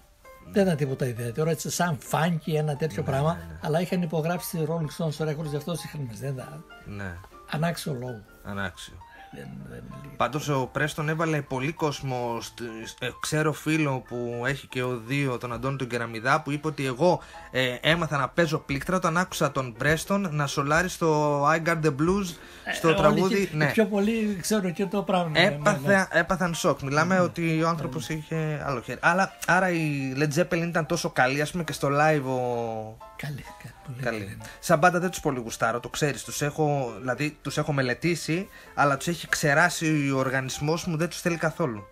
Δεν ήταν τίποτα ιδιαίτερο, έτσι σαν φάνκι ένα τέτοιο Ναι, πράγμα. Αλλά είχαν υπογράψει τη Rolling Stones Records, γι' αυτό είχαν μέσα. Δεν ήταν Ναι, ανάξιο λόγο. ανάξιο. Δεν, δεν είναι λίγο. Πάντως ο Πρέστον έβαλε πολύ κόσμο. στ- ε, ξέρω φίλο που έχει και ο δύο, τον Αντώνη τον Κεραμιδά, που είπε ότι εγώ ε, έμαθα να παίζω πλήκτρα όταν άκουσα τον Πρέστον να σολάρει στο I Got the Blues στο Ε, όλοι τραγούδι. και- ναι. οι Πιο πολύ ξέρω και το πράγμα. Ναι, ναι, ναι. Έπαθα, έπαθαν σοκ. Μιλάμε ότι ο άνθρωπος είχε άλλο χέρι. Αλλά, άρα η Led Zeppelin ήταν τόσο καλή, ας πούμε και στο live ο. Καλή, καλή, πολύ Καλή. καλή. Σαν πάντα δεν τους πολύ γουστάρω, το ξέρεις. Τους έχω, δηλαδή, τους έχω μελετήσει, αλλά τους έχει ξεράσει ο οργανισμός μου, δεν τους θέλει καθόλου.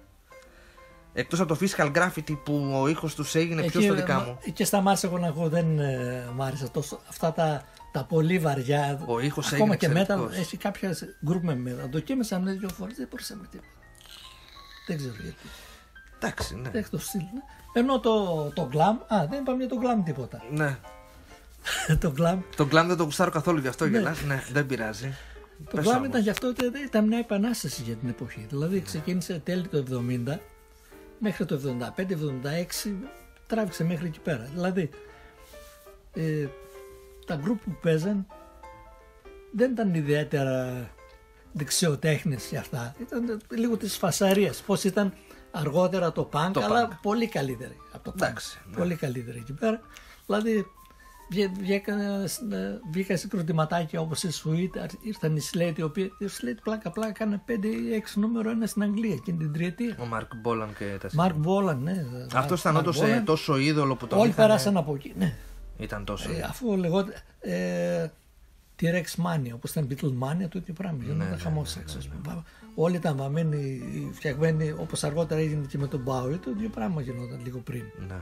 Εκτός από το physical graffiti που ο ήχος τους έγινε πιο στο δικά μου. Και σταμάτησα εγώ να ακούω, δεν ε, μ' άρεσε τόσο. Αυτά τα, τα πολύ βαριά. Ο ήχος Ακόμα έγινε και μετά εξαιρετικός. έχει κάποια γκρουπ με μετά. Το κοίμησα με δύο φορές, δεν μπορούσα με τίποτα. Δεν ξέρω γιατί. Εντάξει, ναι. Δεν έχει το στυλ. ναι. Ενώ το, το glam, α, δεν είπαμε για το glam τίποτα. ναι. το glam, Τον κλάν δεν το γουστάρω καθόλου γι' αυτό γελάς. Ναι, δεν πειράζει. το Πες glam όμως. ήταν γι' αυτό ότι ήταν μια επανάσταση για την εποχή. Δηλαδή ξεκίνησε τέλη του 70 μέχρι το 75-76 τράβηξε μέχρι εκεί πέρα. Δηλαδή ε, τα γκρουπ που παίζαν δεν ήταν ιδιαίτερα δεξιοτέχνες και αυτά. Ήταν λίγο της φασαρίας. Πώς ήταν αργότερα το punk, Το αλλά punk. πολύ καλύτερη από το punk. Εντάξει, ναι. Πολύ καλύτερη εκεί πέρα. Δηλαδή βγε- βγήκαν, ε, βγήκαν συγκροτηματάκια όπως η Sweet, ήρθαν οι Slate, οι οποίοι οι Slate πλάκα πλάκα κάνανε 5 ή 6 νούμερο ένα στην Αγγλία εκείνη την τριετία. Ο Μαρκ Μπόλαν και τα Μαρκ Μπόλαν, ναι. Αυτό ήταν Mark όντω Bolan. τόσο είδωλο που τον Όλοι είχανε- πέρασαν από εκεί. Ναι. Ήταν τόσο. Ε, αφού λεγόταν ε, T-Rex Mania, όπως ήταν Beatle Mania, το ίδιο πράγμα. Γινόταν ναι, χαμός έξω. ας πούμε. Όλοι ήταν βαμμένοι, φτιαγμένοι, όπως αργότερα έγινε και με τον Bowie, το ίδιο πράγμα γινόταν λίγο πριν. Ναι.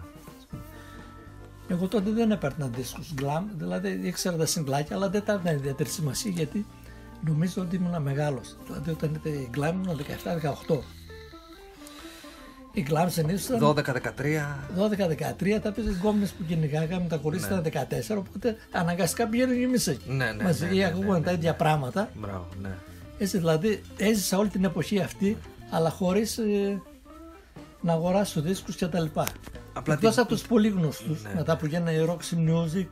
Εγώ τότε δεν έπαιρνα δίσκους glam, δηλαδή ήξερα τα συγκλάκια, αλλά δεν τα έδωνα ιδιαίτερη σημασία γιατί νομίζω ότι ήμουν μεγάλος. Δηλαδή όταν ήταν glam ήμουν 17-18. Οι Glam συνήθως ήταν 12-13. 12-13 τα παίζει γκόμενες που κυνηγάγαμε, τα κορίτσια Ναι. ήταν 14, οπότε αναγκαστικά πηγαίνουν και εμείς εκεί. Ναι, ναι, Μαζί ναι, ναι, ναι, ακούγανε ναι, τα ίδια πράγματα. Μπράβο, ναι. Έτσι δηλαδή έζησα όλη την εποχή αυτή, αλλά χωρίς να αγοράσω δίσκους και τα λοιπά. Απλά Εκτός την- από τους πολύ γνωστούς, Ναι. μετά που γίνανε η Roxy Music,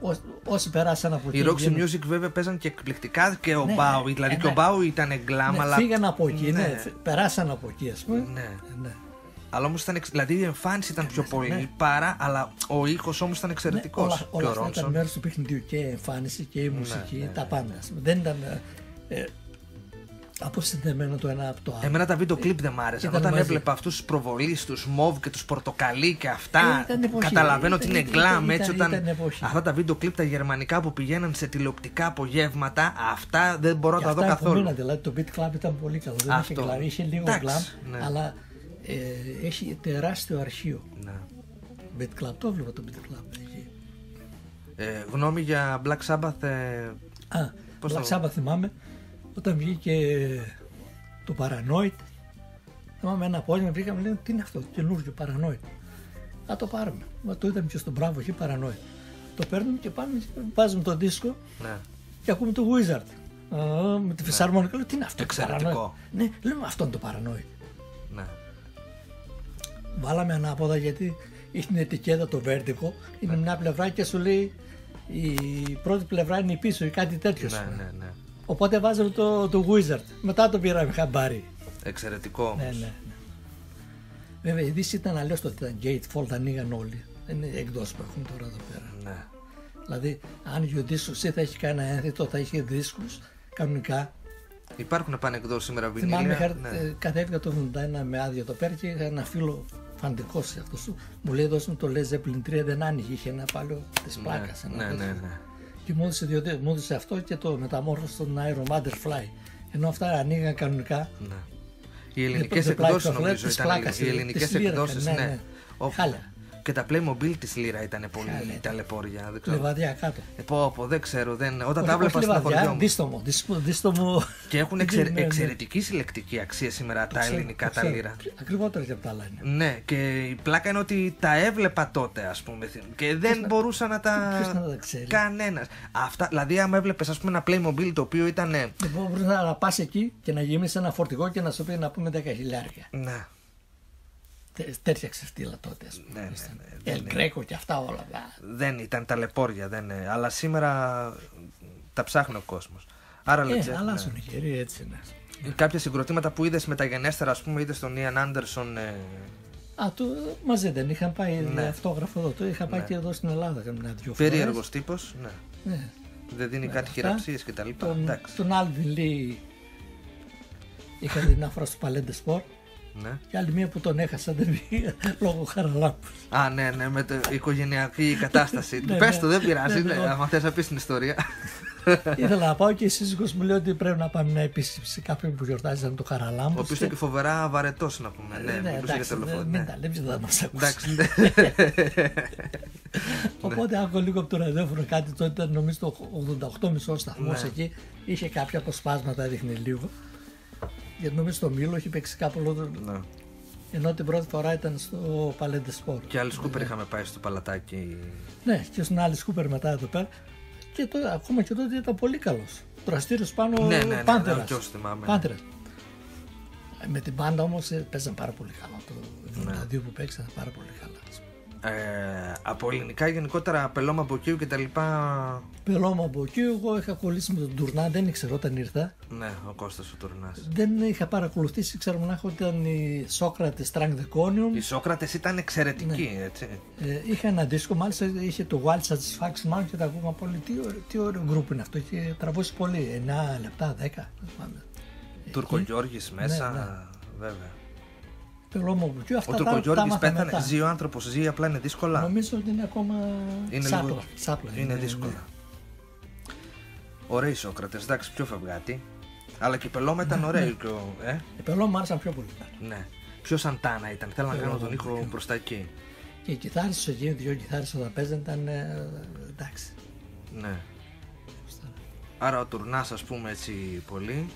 ό- όσοι περάσαν από εκεί. Οι Roxy γίνανε- Music βέβαια παίζαν και εκπληκτικά και ο Ναι, Μπάουι. Δηλαδή ε, και ο ναι. Μπάουι ήταν glam, Ναι, αλλά. φύγαν από εκεί, ναι. Ναι. φ- περάσαν από εκεί ας πούμε. Ναι. Ε, ναι. Αλλά όμως ήταν. εξ- Δηλαδή η εμφάνιση ήταν πιο πολύ ναι. παρά, αλλά ο ήχος όμως ήταν Ναι, εξαιρετικό. όλα, και όλα ο αυτά ήταν Ρόνσον. μέρος του παιχνιδιού και η εμφάνιση και η μουσική, ναι, τα ναι. πάντα. ας πούμε. Δεν ήταν ε, ε, αποσυνδεμένο το ένα από το άλλο. Εμένα τα βίντεο κλιπ δεν μ' άρεσαν. Ήταν Όταν μαζί. έβλεπα αυτούς τους προβολείς, τους μοβ και τους πορτοκαλί και αυτά. Ε, ήταν εποχή. Καταλαβαίνω ότι Ήταν- είναι ήταν- γκλάμ ήταν- έτσι ήταν όταν. εποχή. Αυτά τα βίντεο κλιπ τα γερμανικά που πηγαίναν σε τηλεοπτικά απογεύματα, αυτά δεν μπορώ να Και τα δω αυτά που καθόλου. μείναν, δηλαδή το Beat Club ήταν πολύ καλό. Δεν είχε Αυτό. glam, είχε λίγο Εντάξει, glam, ναι. αλλά ε, έχει τεράστιο αρχείο. Ναι. Beat Club, το έβλεπα το Beat Club. Έχει. Ε, γνώμη για Black Sabbath. ε, Α, Πώς Black το- Sabbath θυμάμαι, όταν βγήκε το Paranoid, θυμάμαι ένα απόγευμα βρήκαμε, λένε τι είναι αυτό, καινούργιο Paranoid. Θα το πάρουμε. Μα το είδαμε και στον Μπράβο, εκεί Paranoid. Το παίρνουμε και πάμε, και βάζουμε το δίσκο ναι. και ακούμε το Wizard. Α, με τη φυσαρμόνικα, λέω τι είναι αυτό. το Εξαιρετικό. Paranoid?» Ναι, λέμε αυτό είναι το Paranoid. ναι. Βάλαμε ανάποδα γιατί έχει την ετικέτα το Vertigo, είναι μια πλευρά και σου λέει η πρώτη πλευρά είναι η πίσω ή κάτι τέτοιο. ας Ναι, πούμε. ναι, ναι. Οπότε βάζαμε το, το Wizard. Μετά το πήραμε χαμπάρι. Εξαιρετικό. Ναι, ναι, ναι. Βέβαια η Δύση ήταν αλλιώς το ήταν Gatefold, ανοίγαν όλοι. Δεν είναι εκδόσει που έχουν τώρα εδώ πέρα. Ναι. Δηλαδή, αν και ο δίσκο ή θα έχει κανένα ένθετο, θα είχε δίσκους κανονικά. Υπάρχουν επανεκδόσει σήμερα Θυμάμαι, βινίλια. είχα, ναι. ε, κατέβηκα το 81 με άδειο το πέρα και είχα ένα φίλο φαντικό σε αυτό σου. Μου λέει: Δώσε μου το Led Zeppelin 3, δεν άνοιγε. Είχε ένα παλιό της πλάκας. ναι, ναι, ναι. Και μου έδωσε, δύο, μου έδωσε αυτό και το μεταμόρφωσε στον Iron Butterfly. Ενώ αυτά ανοίγαν κανονικά. ναι. Οι ελληνικές το πλάι εκδόσεις του νομίζω της ήταν. πλάκας, οι ε, ελληνικές της Λύρα, εκδόσεις, ναι, ναι. ναι. Ο- Χάλια. Και τα Playmobil της Λύρα ήταν πολύ Χάλια. ταλαιπώρια. Δεν ξέρω. Λεβαδιά κάτω. Ε, πω, πω, δεν ξέρω. Δεν... Όταν Όχι- τα βλέπα όχι στα λεβαδιά, χωριά μου. Δίστομο. δίστομο, δίστομο. Και έχουν Ναι, εξαιρε... ναι, ναι. εξαιρετική συλλεκτική αξία σήμερα τα Ξέρω, ελληνικά το τα ξέρω. λύρα. Ακριβότερα και από τα άλλα είναι. Ναι, και η πλάκα είναι ότι τα έβλεπα τότε, ας πούμε. Και δεν να- μπορούσα να τα. ποιος να τα ξέρει; Κανένας. Αυτά, δηλαδή, άμα έβλεπες, ας πούμε, ένα Playmobil το οποίο ήταν. Λοιπόν, μπορείς να πας εκεί και να γεμίσεις ένα φορτηγό και να σου πει να πούμε 10 χιλιάρια. Ναι, Τε- Τέτοια ξεφτύλα τότε. ας πούμε. Ναι, ναι, Ήσταν. ναι, Ελ Γκρέκο και αυτά όλα. μπα. δεν ήταν ταλαιπώρια. Δεν, ε, αλλά σήμερα τα ψάχνει ο κόσμος. Άρα, Ε, Λετζέ, αλλάζουν οι καιροί, έτσι είναι. ναι. Κάποια συγκροτήματα που είδες μεταγενέστερα, ας πούμε, είδες τον Ιαν Άντερσον. Ε, Α, το, μαζί δεν είχαν πάει Ναι. αυτόγραφο εδώ. Το είχα πάει Ναι. και εδώ στην Ελλάδα καμιά δυο φορές. Περίεργος τύπος. Ναι. Ναι. Δεν δίνει κάτι αυτά. χειραψίες κτλ. Τον, Εντάξει. τον Άλβιν Λί είχα δει μια φορά στο Παλέντες Σπορ Ναι. και άλλη μία που τον έχασα δεν πήγα λόγω χαραλάμπους. Α, ναι, ναι, με την οικογενειακή κατάσταση. Ναι, Πες ναι. το, δεν πειράζει. Ναι, Ναι, ναι. άμα θες να πεις την ιστορία. Ήθελα να πάω και η σύζυγος μου λέει ότι πρέπει να πάμε μια επίσκεψη κάποιον που γιορτάζαν το χαραλάμπους. Ο οποίος ήταν και φοβερά βαρετός να πούμε. Ναι, μιλούσε για εντάξει, το λεωφορείο. μην ναι. τα λέμε, δεν θα μας ακούσει. Εντάξει, ναι. Οπότε άκουγα λίγο από το ραδιόφωνο κάτι τότε, ήταν νομίζω το 88 μισό σταθμός Ναι. εκεί. Είχε κάποια αποσπάσματα, έδειχνε λίγο. Γιατί νομίζω στο Μήλο είχε παίξει κάπου όλο. Ναι. Ενώ την πρώτη φορά ήταν στο Παλέντε Σπορ. Και άλλοι σκούπερ είχαμε πάει στο παλατάκι. Ναι, και στον άλλη σκούπερ μετά εδώ πέρα. Και το, ακόμα και τότε ήταν πολύ καλός. Δραστήριο πάνω Ναι, ναι, ναι, ναι, πάντερας. κι όσοι θυμάμαι. Πάντερας. Ε, Με την πάντα όμως παίζαν πάρα πολύ καλά. Το Ναι. 72 που παίξαν πάρα πολύ καλά. Ε, από ελληνικά γενικότερα πελώμα μποκίου και τα λοιπά. Πελώμα από εκεί, εγώ είχα κολλήσει με τον Τουρνά, δεν ήξερα όταν ήρθα. Ναι, ο Κώστας ο Τουρνάς. Δεν είχα παρακολουθήσει, ξέρω μονάχα ότι ήταν η Σόκρατες Strang Deconium. Οι Σόκρατες ήταν εξαιρετικοί, έτσι. Ε, είχα ένα δίσκο, μάλιστα είχε το Wild Satisfaction, μάλλον και τα ακούγα πολύ. Τι, ωραίο- τι ωραίο γκρουπ είναι αυτό, είχε τραβώσει πολύ, 9 λεπτά, 10. δεν θυμάμαι. Τουρκογιώργης μέσα, ναι. βέβαια. Πελώμα από εκεί, αυτά Ο τα, τα Τουρκογιώργης έμαθα πέθανε, μετά. ζει ο άνθρωπος, ζει, απλά είναι δύσκολα. Νομίζω ότι είναι ακόμα Είναι σάπλα. λίγο- σάπλα Είναι δύσκολα. Ωραίοι Σόκρατες, εντάξει, πιο φευγάτη. Αλλά και η Πελώμα ήταν ωραίο. και ο- Ε, Οι Πελώμα μου άρεσαν πιο πολύ. ναι. Πιο Σαντάνα ήταν. Θέλω να κάνω Πελώμα, τον ήχο πιο. μπροστά εκεί. Και οι κιθάρες τους εκεί, οι δυο κιθάρες όταν παίζαν ήταν ε, εντάξει. Ναι. Άρα ο Τουρνάς, ας πούμε έτσι πολύ.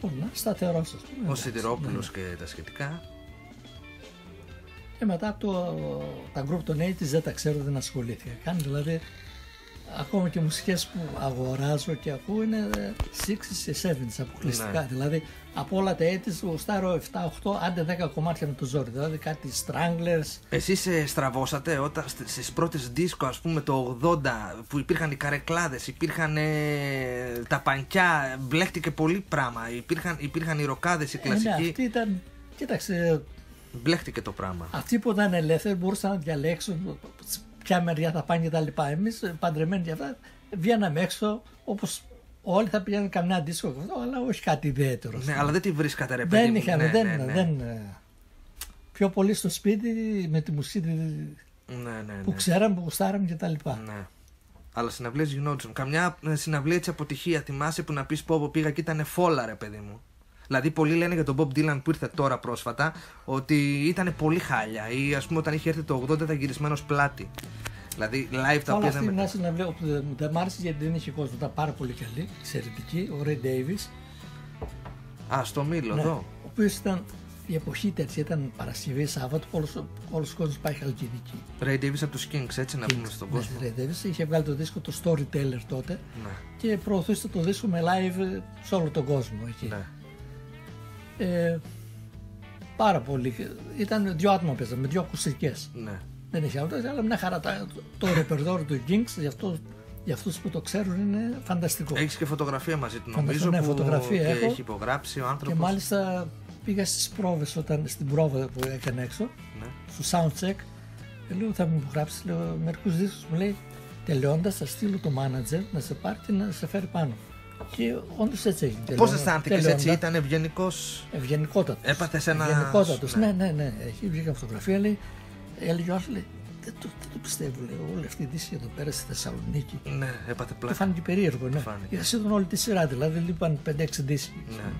Τουρνάς, σταθερός ας πούμε. Ο εντάξει. Σιδηρόπουλος και τα σχετικά. Και μετά το, τα group των 80's δεν τα ξέρω, δεν ασχολήθηκα καν. Δηλαδή, ακόμα και μουσικές που αγοράζω και ακούω είναι 6's και 7's αποκλειστικά. Ναι. Δηλαδή, από όλα τα 80's γουστάρω 7-8, άντε 10 κομμάτια με το ζόρι. Δηλαδή, κάτι Stranglers, Εσείς ε, στραβώσατε όταν, σ- στις πρώτες δίσκο ας πούμε το 80 που υπήρχαν οι καρεκλάδες, υπήρχαν ε, τα πανκιά, μπλέχτηκε πολύ πράγμα, υπήρχαν, υπήρχαν οι ροκάδες, οι Ε, ναι, κλασικοί, αυτή ήταν. Κοίταξε, μπλέχτηκε το πράγμα. αυτοί που ήταν ελεύθεροι μπορούσαν να διαλέξουν ποια μεριά θα πάνε και τα λοιπά. Εμείς παντρεμένοι και αυτά βγαίναμε έξω όπως όλοι θα πηγαίνουν καμιά δίσκο και αυτό, αλλά όχι κάτι ιδιαίτερο. Ναι, αλλά δεν τη βρίσκατε ρε παιδί δεν μου. είχαμε, ναι, δεν, ναι, ναι. δεν. ε, Πιο πολύ στο σπίτι με τη μουσική Ναι, ναι, που ναι. ξέραμε, που γουστάραμε και τα λοιπά. Ναι. Αλλά συναυλίες γινόντουσαν. Καμιά ε, συναυλία έτσι αποτυχία θυμάσαι που να πεις πω πω πήγα και ήταν φόλα ρε παιδί μου. Δηλαδή πολλοί λένε για τον Bob Dylan που ήρθε τώρα πρόσφατα ότι ήταν πολύ χάλια ή ας πούμε όταν είχε έρθει το 80 ήταν γυρισμένος πλάτη. Δηλαδή live τα Όλα οποία αυτή δεν. μια συναυλία που δεν, δεν μ' άρεσε γιατί δεν είχε κόσμο. Ήταν πάρα πολύ καλή, εξαιρετική. Ο Ray Davis, Α, στο Μήλο ναι, εδώ. ο οποίος ήταν η εποχή τέτοια, ήταν Παρασκευή, Σάββατο, όλος, όλος ο κόσμος πάει χαλκιδική. Ray Davis από τους Kings, έτσι να πούμε στον κόσμο. Ναι, Ray Davis είχε βγάλει το δίσκο το Storyteller τότε Ναι, και προωθούσε το δίσκο με live σε όλο τον κόσμο εκεί. ναι. Ε, πάρα πολύ. Ήταν δύο άτομα παίζαμε, δύο ακουστικές. ναι. Δεν είχε άλλο, αλλά μια χαρά. τα- Το, το ρεπερδόριο του Jinx για, αυτό, για αυτούς που το ξέρουν είναι φανταστικό. Έχεις και φωτογραφία μαζί του Φανταστικό, νομίζω ναι, που φωτογραφία και έχω. έχει υπογράψει ο Και άνθρωπος. μάλιστα πήγα στις πρόβες όταν, στην πρόβα που έκανε έξω, Ναι. στο soundcheck, και λέω θα μου γράψει λέω, μερικούς δίσκους, μου λέει τελειώντας θα στείλω το manager να σε πάρει και να σε φέρει πάνω. Και όντως έτσι έγινε. Πώς Τελειώντα- αισθάνθηκες έτσι, τελειώντα- ήταν ευγενικός; Ευγενικότατος. Έπαθες ένα- Ευγενικότατος. ναι. Ναι, ναι, ναι. Έχει βγει φωτογραφία, λέει, έλεγε ο άλλος, λέει, δεν το, δεν το πιστεύω, λέει, όλη αυτή η δύση εδώ πέρα στη Θεσσαλονίκη. Ναι, έπαθε Του πλάκα. φάνηκε περίεργο, ναι. φάνηκε. Για σχεδόν όλη τη σειρά, δηλαδή λείπαν 5-6 δίσκοι. Ναι,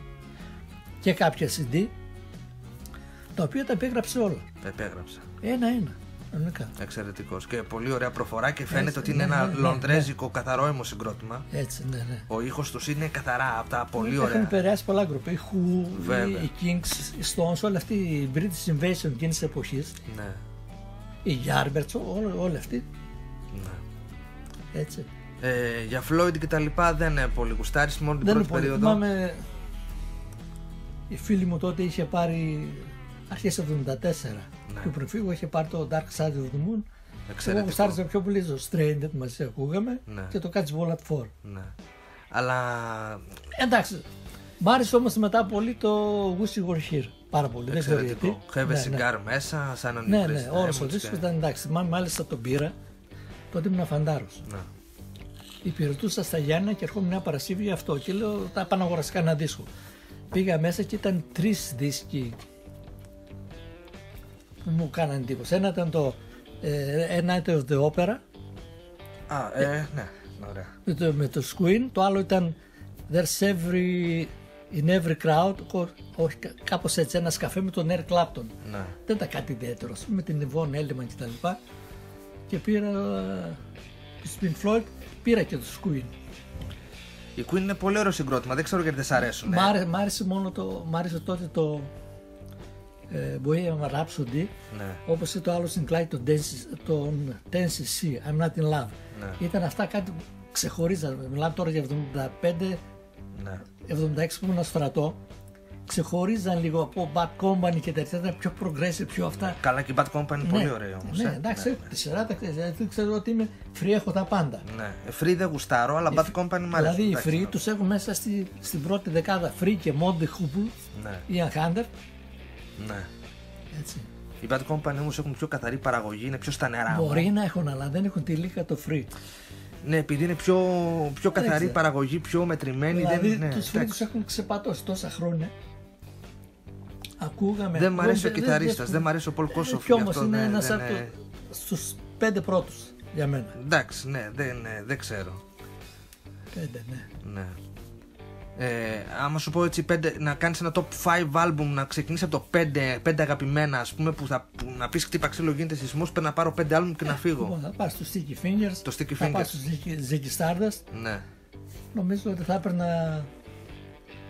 Και κάποια CD, τα οποία τα επέγραψε όλα. τα επέγραψα. Ένα-ένα. Κανονικά. Εξαιρετικός. Και πολύ ωραία προφορά και φαίνεται Έτσι, ότι είναι ναι, ένα ναι, ναι, λονδρέζικο καθαρό αίμο συγκρότημα. Έτσι, ναι, ναι. Ο ήχος τους είναι καθαρά από τα πολύ Έχουν ωραία. επηρεάσει πολλά γκρουπ. Οι Who, Βέβαια. οι Kings, οι Stones, όλη αυτή η British Invasion εκείνης της εποχής, Ναι, οι Yardbirds, όλοι, όλοι αυτοί. ναι. Έτσι. Ε, για Floyd και τα λοιπά δεν είναι πολύ γουστάρι μόνο την Δεν είναι πρώτη πολύ. περίοδο. Θυμάμαι η φίλη μου τότε είχε πάρει αρχές 74 Ναι. του προφύγου είχε πάρει το Dark Side of the Moon εγώ Εξαιρετικό. γουστάριζα πιο πολύ το Stranded μαζί ακούγαμε Ναι. και το Catch Ball at 4 Ναι. Αλλά εντάξει μ' άρεσε όμως μετά πολύ το Wish You Were Here πάρα πολύ δεν ξέρω γιατί εξαιρετικό. Have a Ναι, ναι. cigar μέσα, σαν να ναι, ναι, όλος ο δίσκος ήταν εντάξει θυμάμαι μάλιστα τον πήρα τότε ήμουν φαντάρος Ναι. υπηρετούσα στα Γιάννα και ερχόμουν μια Παρασκευή γι' αυτό και λέω θα πάω να αγοράσω κανένα δίσκο. Πήγα μέσα και ήταν τρεις δίσκοι που μου κάνανε εντύπωση. Ένα ήταν το ε, A Night of the Opera Α, ε, ναι, ωραία. με το, με το Squeen, το άλλο ήταν There's every, in every crowd, ο- όχι, κα- κάπως έτσι, ένας καφέ με τον Eric Clapton. Ναι. Δεν ήταν κάτι ιδιαίτερο, ας πούμε, με την Yvonne Elliman και τα λοιπά. Και πήρα ε, τους Pink Floyd, πήρα και το Squeen. Η Queen είναι πολύ ωραίο συγκρότημα, δεν ξέρω γιατί δεν σ' αρέσουν. Μ' άρεσε, μ' άρεσε μόνο το. Μ' άρεσε τότε το. Ε, Bohemian Rhapsody, Ναι. όπως και το άλλο συγκλάει τον Tennessee, τον Tennessee Sea, I'm not in love. Ναι. Ήταν αυτά κάτι που ξεχωρίζαν. Μιλάμε τώρα για 75, Ναι. 76 που ήμουν στο στρατό. Ξεχωρίζαν λίγο από Bad Company και τέτοια. Ήταν πιο progressive, πιο αυτά. Καλά και η Bad Company είναι πολύ ωραία όμως. Ναι, εντάξει, τη σειρά τα ξέρει. Δηλαδή, ξέρω ότι είμαι free, έχω τα πάντα. Ναι. Ε, Free δεν γουστάρω, αλλά Bad Company μου αρέσει. Δηλαδή οι free τους έχω μέσα στη, στην πρώτη δεκάδα. Free και Monty Hoople, Ναι, Ian Hunter. Ναι. Έτσι. Οι Bad Company όμως έχουν πιο καθαρή παραγωγή, είναι πιο στα νερά. Μπορεί να έχουν, αλλά δεν έχουν τη λίκα το free. Ναι, επειδή είναι πιο, πιο καθαρή ξέρω. παραγωγή, πιο μετρημένη. δηλαδή δεν, ναι, τους free εντάξει. τους έχουν ξεπατώσει τόσα χρόνια. Ακούγαμε. Δεν μ' αρέσει ο δεν- κιθαρίστας, δεν- δεν μ' αρέσει ο Πολ Κόσοφ, Κι γι' όμως αυτό είναι δεν- ένας δεν από είναι- στου πέντε πρώτους για μένα. Εντάξει, ναι, δεν, ναι, δεν ξέρω. Πέντε, ναι. Ναι. Ε, άμα σου πω έτσι πέντε, να κάνεις ένα top 5 album να ξεκινήσεις από το 5, 5 αγαπημένα ας πούμε που, θα, που να πεις χτύπα ξύλο γίνεται σεισμός πρέπει να πάρω 5 album και να φύγω Λοιπόν, θα πας στο Sticky Fingers. Το Sticky Θα πας Fingers. στο Ziggy- Ziggy Stardust. ναι Νομίζω ότι θα έπαιρνα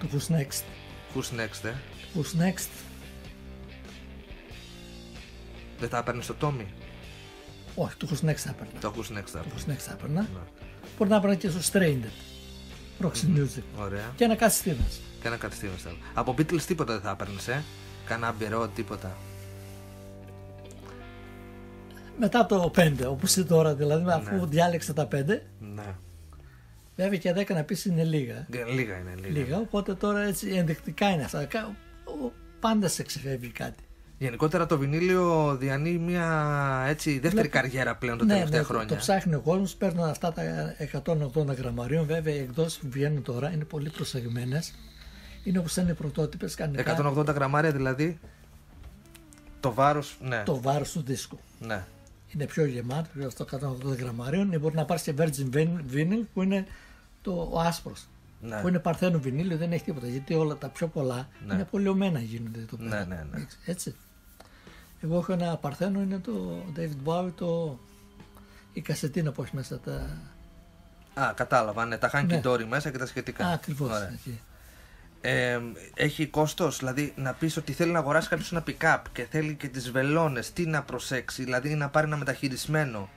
το Who's Next. who's next ε; Who's Next. Δεν θα έπαιρνες το Tommy; Όχι, του Husnex θα έπαιρνα. Το ακούς next θα Του έπαιρνες. Husnex θα έπαιρνα. Ναι. Μπορεί να έπαιρνα και στο Strained. Roxy Music. Ωραία. Και ένα κάτι Stevens. Και ένα κάτι Stevens θέλω. Από Beatles τίποτα δεν θα έπαιρνες, ε; Κανένα μπυρό, τίποτα. Μετά το 5, όπω είναι τώρα δηλαδή, αφού Ναι. διάλεξε τα 5, Ναι. βέβαια και 10 να πεις είναι λίγα. Και Λίγα είναι, λίγα. Λίγα, οπότε τώρα έτσι ενδεικτικά είναι αυτά. Κα- ο- Πάντα σε ξεφεύγει κάτι. Γενικότερα το βινίλιο διανύει μια έτσι, δεύτερη Βλέπω- καριέρα πλέον τα ναι, τελευταία ναι, το- χρόνια. Το ψάχνει ο κόσμος, παίρνουν αυτά τα 180 γραμμαρίων. Βέβαια, οι εκδόσεις που βγαίνουν τώρα είναι πολύ προσεγμένες. Είναι όπως είναι πρωτότυπες κανονικά. 180 γραμμάρια δηλαδή. Το βάρος, ναι. Το βάρος του δίσκου. ναι. Είναι πιο γεμάτο, πιο στο 180 γραμμαρίων. Ή μπορεί να πάρεις και virgin vin- vinyl που είναι το, ο άσπρος. Ναι. Που είναι παρθένο βινίλιο, δεν έχει τίποτα. Γιατί όλα τα πιο πολλά Ναι. είναι πολιωμένα γίνονται το Ναι, πέρα. ναι, ναι. Έτσι. Εγώ έχω ένα παρθένο, είναι το David Bowie, το... η κασετίνα που έχει μέσα τα. Α, κατάλαβα. Ναι, τα Hanky Ναι. Dory μέσα και τα σχετικά. Ακριβώς. Ωραία. Ε, έχει κόστος, δηλαδή να πεις ότι θέλει να αγοράσει κάποιος ένα pick-up και θέλει και τις βελόνες, τι να προσέξει, δηλαδή να πάρει ένα μεταχειρισμένο.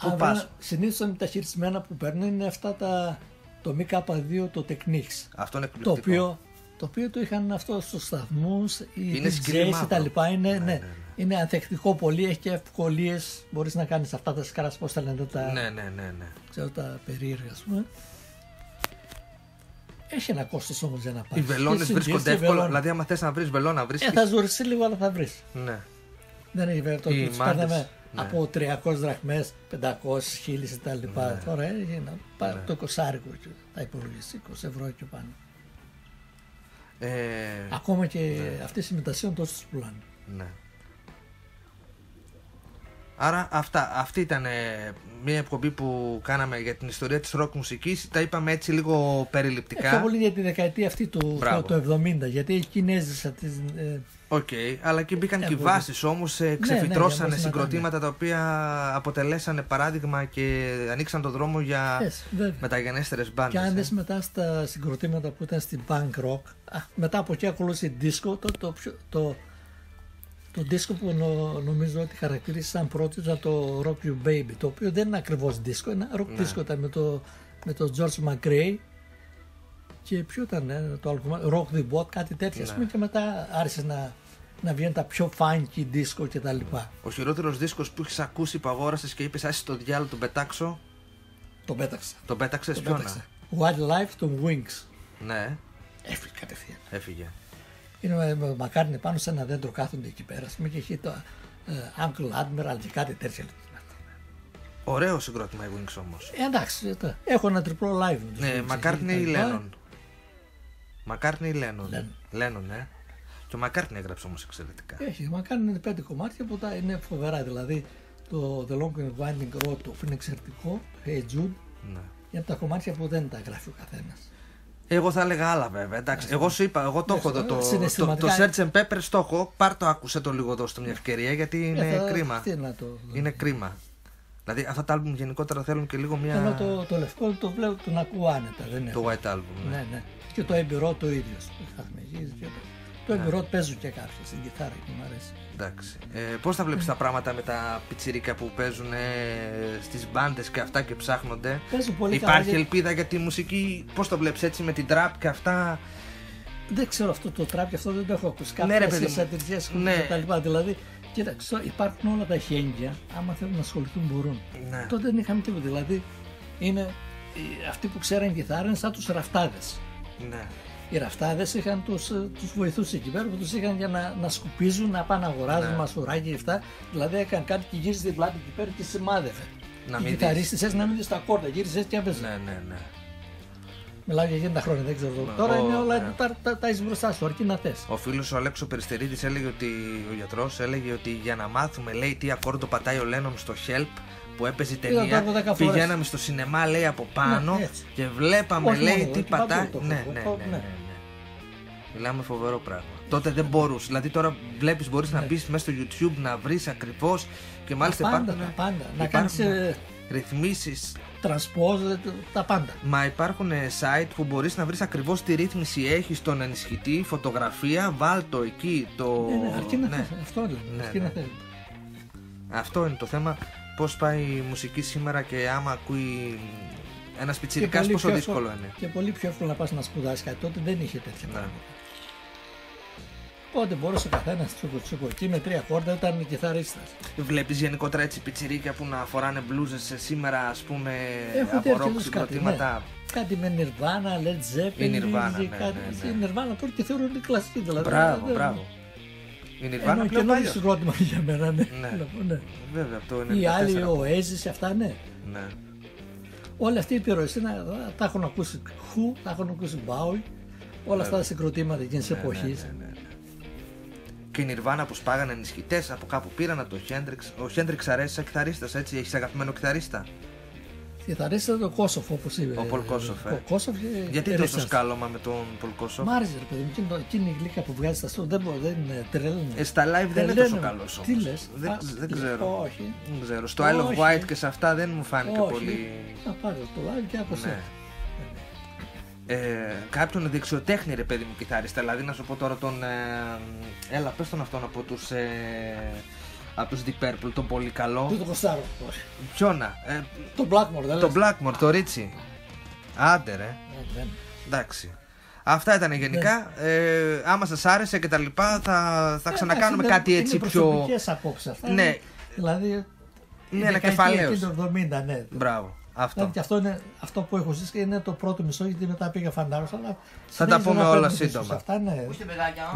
Πού πας; Συνήθως τα μεταχειρισμένα που παίρνουν είναι αυτά τα. Το MK2, το Techniques. Αυτό είναι Το εκπληκτικό. οποίο, το οποίο το είχαν αυτό στους σταθμούς, οι Είναι DJs σκυλί και μαύρο. τα λοιπά. Είναι, ναι, ναι, ναι. Είναι ανθεκτικό πολύ, έχει και ευκολίες. Μπορείς να κάνεις αυτά τα σκάρα, πώς τα λένε, τα, Ναι, ναι, ναι. ναι. ξέρω, τα περίεργα, ας πούμε. Έχει ένα κόστος όμως για να πάρεις. Οι βελόνες βρίσκονται εύκολα. Δηλαδή, άμα θες να βρεις βελόνα, βρίσκεις. Ε, θα ζουριστεί λίγο, αλλά θα βρεις. Ναι. Δεν έχει βέβαια το Οι ότι τους μάντες, παίρναμε ναι. από 300 δραχμές, 500, 1000 και τα λοιπά. Ναι. Τώρα έγινε πάρε Ναι. το 20 και θα υπολογίσει 20 ευρώ και πάνω. Ε, Ακόμα και αυτές οι μετασίων τόσο τους πουλάνε. ναι. Άρα αυτά, αυτή ήταν ε, μια εκπομπή που κάναμε για την ιστορία της ροκ μουσικής. Τα είπαμε έτσι λίγο Ε, περιληπτικά. Πιο πολύ για τη δεκαετία αυτή του Μπράβο. το, το 70, γιατί εκεί έζησα τις, ε, Οκ, αλλά και μπήκαν Ε, και οι πολύ. βάσει όμως, ναι, ξεφυτρώσανε για να συγκροτήματα τα οποία αποτελέσανε παράδειγμα και ανοίξαν το δρόμο για Yes, βέβαια. μεταγενέστερες μπάντε. Και αν δεις μετά στα συγκροτήματα που ήταν στην punk rock, α, μετά από εκεί ακολούθησε disco, το, το, πιο- το, το disco που νο- νομίζω ότι χαρακτηρίζει σαν πρώτο ήταν το Rock You Baby, το οποίο δεν είναι ακριβώς disco, είναι rock Ναι. disco ήταν με το, με το George McRae και ποιο ήταν ε, το άλλο κομμάτι, Rock the Boat, κάτι τέτοιο, ας Ναι. πούμε, και μετά άρχισε να, να βγαίνουν τα πιο funky disco και τα λοιπά. Ο χειρότερος δίσκος που έχεις ακούσει που αγόρασες και είπες: Άσε το διάλογο, τον πετάξω. Το πέταξα. Τον πέταξες Το ποιον. πέταξα. Wildlife των Wings. Ναι, Έφυγε κατευθείαν. έφυγε. Είναι με, με μακάρι πάνω σε ένα δέντρο κάθονται εκεί πέρα. ας πούμε, και έχει το ε, Uncle Admiral και κάτι τέτοια. Ωραίο συγκρότημα οι Wings όμως. Ε, εντάξει, το- έχω ένα τριπλό live. με τους Ναι, Wings, Μακάρτνι εκεί ή τα λοιπά. Λένον. Μακάρτνι ή Λένον. Lennon. Λένον, ναι. Και ο Μακάρτνι έγραψε όμως εξαιρετικά. Έχει, μακάρι είναι πέντε κομμάτια που τα είναι φοβερά. Δηλαδή το The Long and Winding Road του είναι εξαιρετικό, το Hey Jude, Ναι. είναι από τα κομμάτια που δεν τα γράφει ο καθένας. Εγώ θα έλεγα άλλα βέβαια. Εντάξει, εγώ σου είπα, εγώ το Ναι, έχω εδώ. Το, το, το συναισθηματικά- Search and Pepper το έχω. Πάρ το άκουσε το λίγο, δώστε μια ευκαιρία γιατί είναι κρίμα. Τι να το. Είναι κρίμα. Δηλαδή αυτά τα άλμπουμ γενικότερα θέλουν και λίγο μια. Ενώ το, το λευκό το βλέπω, τον ακούω άνετα. Δεν έχω. Το White Album. Ναι. Ναι, ναι. Και το εμπειρό το ίδιος. Είχαμε γύρει και το. Το Ναι. εμπειρό παίζουν και κάποιοι στην κιθάρα και μου αρέσει. Εντάξει. Ε, Πώς θα βλέπεις τα πράγματα με τα πιτσιρίκα που παίζουν ε, στις μπάντες και αυτά και ψάχνονται; Παίζουν πολύ καλά. Υπάρχει γιατί- ελπίδα για τη μουσική; Πώς το βλέπεις έτσι με την τραπ και αυτά; Δεν ξέρω αυτό το τραπ και αυτό δεν το έχω ακούσει. Ναι, ρε, Κάποιες παιδί μου. σατυρικές Ναι. και τα λοιπά. Δηλαδή, κοίταξε, υπάρχουν όλα τα χέγγια. Άμα θέλουν να ασχοληθούν μπορούν. Ναι. Τότε δεν είχαμε τίποτα. Δηλαδή, είναι οι- αυτοί που ξέραν κιθάρα είναι σαν τους ραφτάδες. ναι. Οι ραφτάδες είχαν τους τους βοηθούς εκεί πέρα που τους είχαν για να, να σκουπίζουν, να πάνε να αγοράζουν Ναι. μασουράκια και αυτά. Δηλαδή έκανε κάτι και γύρισε την πλάτη εκεί πέρα και σημάδευε. Να Οι μην κιθαρίστες έτσι να μην δεις τα κόρτα, γύρισες έτσι και έπαιζε. Ναι, ναι, ναι. Μιλάω για εκείνα τα χρόνια, δεν ξέρω. Ναι, Τώρα ο- είναι όλα ναι. τα, τα, τα, έχεις μπροστά σου, αρκεί να θες. Ο φίλος ο Αλέξο Περιστερίδης έλεγε ότι ο γιατρός έλεγε ότι για να μάθουμε, λέει, τι ακόρντο πατάει ο Λένον στο Help που έπαιζε η Είδα το ταινία. από δέκα φορές. Πηγαίναμε στο σινεμά, λέει, από πάνω Ναι, έτσι. και βλέπαμε, Όχι λέει, μόνο τι εδώ, και παντού πατάει. το Ναι, έχω, ναι, το- ναι, ναι. ναι, ναι. Μιλάμε φοβερό πράγμα. Τότε δεν μπορούσες. Δηλαδή τώρα βλέπεις, μπορείς να Ναι. μπει μέσα στο YouTube να βρεις ακριβώς και μάλιστα Τα πάντα, υπάρχουν. τα πάντα. Να υπάρχουν κάνεις, ε, ρυθμίσεις Transpose, τα πάντα. Μα υπάρχουν ε, site που μπορείς να βρεις ακριβώς τι ρύθμιση έχει στον ενισχυτή, φωτογραφία, βάλ το εκεί, το... Ναι, ναι, αρκεί να ναι. θες, αυτό λέμε. Ναι, αρκεί ναι. να θες. Αυτό είναι το θέμα. Πώς πάει η μουσική σήμερα και άμα ακούει ένα πιτσιρικά, πολύ πόσο πιο δύσκολο εύκολο- είναι. Και πολύ πιο εύκολο να πας να σπουδάσεις κάτι. Τότε δεν είχε τέτοια Ναι. πράγματα. Οπότε μπορούσε ο καθένας τσούκο τσούκο. Εκεί με τρία κόρτα ήταν κιθαρίστας. Βλέπεις γενικότερα έτσι πιτσιρίκια που να φοράνε μπλούζες σήμερα, ας πούμε, Έχουν από τέτοιου ροκ είδους κάτι, συγκροτήματα. Κάτι με Nirvana, Led Zeppelin. Η Nirvana, και ναι, κάτι. ναι, ναι. Η Nirvana τώρα τη θεωρούν η κλασική δηλαδή. Μπράβο, Δεν- μπράβο. Η Ενώ Nirvana πλέον καινούριο παλιός. συγκρότημα για μένα, ναι. Ναι. Να πω, ναι. Βέβαια, από το 94. Οι άλλοι, ο Oasis, αυτά ναι. Ναι. Όλοι αυτοί οι επιρροές είναι, τα έχουν ακούσει Who, τα έχουν ακούσει Bowie, όλα αυτά τα συγκροτήματα εκείνης τη εποχής. Ναι, ναι, ναι. Και η Nirvana που σπάγανε ενισχυτέ από κάπου πήραν από το Hendrix. Ο Hendrix αρέσει σαν κιθαρίστας, έτσι. Έχεις αγαπημένο κιθαρίστα; Κιθαρίστα ήταν το Κόσοφ όπως είπε. Ο Πολ Κόσοφ, ε. Ο Κόσοφ και Γιατί και τόσο Richards. σκάλωμα με τον Πολ Κόσοφ; Μ' άρεσε ρε παιδί μου, εκείνη, το- εκείνη η γλύκα που βγάζει στα στούντ δεν, μπορεί- δεν είναι τρελή. Ε, στα live δεν είναι τόσο καλός όμως. Τι λες, Δεν, δεν ξέρω. Όχι. Δεν ξέρω. Στο Isle of Όχι. White και σε αυτά δεν μου φάνηκε όχι. πολύ. Να πάρει το live και άκουσε. Ναι. Ε, κάποιον δεξιοτέχνη ρε παιδί μου κιθάριστα, δηλαδή να σου πω τώρα τον ε, έλα πες τον αυτόν από τους ε, από τους Deep Purple, τον πολύ καλό Δεν το κοστάρω. όχι. ποιόνα, ε, Το Blackmore δεν τον λες. Blackmore, το Ritchie άντε ρε, Ε, δεν. εντάξει αυτά ήταν γενικά, ε, άμα σας άρεσε και τα λοιπά θα, θα Ε, ξανακάνουμε εντάξει, κάτι είναι- έτσι είναι πιο προσωπικές απόψεις αυτά. Ναι. είναι- Δηλαδή. Ναι, η ένα δεκαετία κεφαλαίος. εκεί Το 70, ναι. μπράβο, αυτό Δηλαδή και αυτό, είναι, αυτό που έχω ζήσει και είναι το πρώτο μισό γιατί μετά πήγα φαντάρο. Αλλά Θα τα πούμε συνέχιζα να όλα παίρνω σύντομα. πίσω. Αυτά ναι.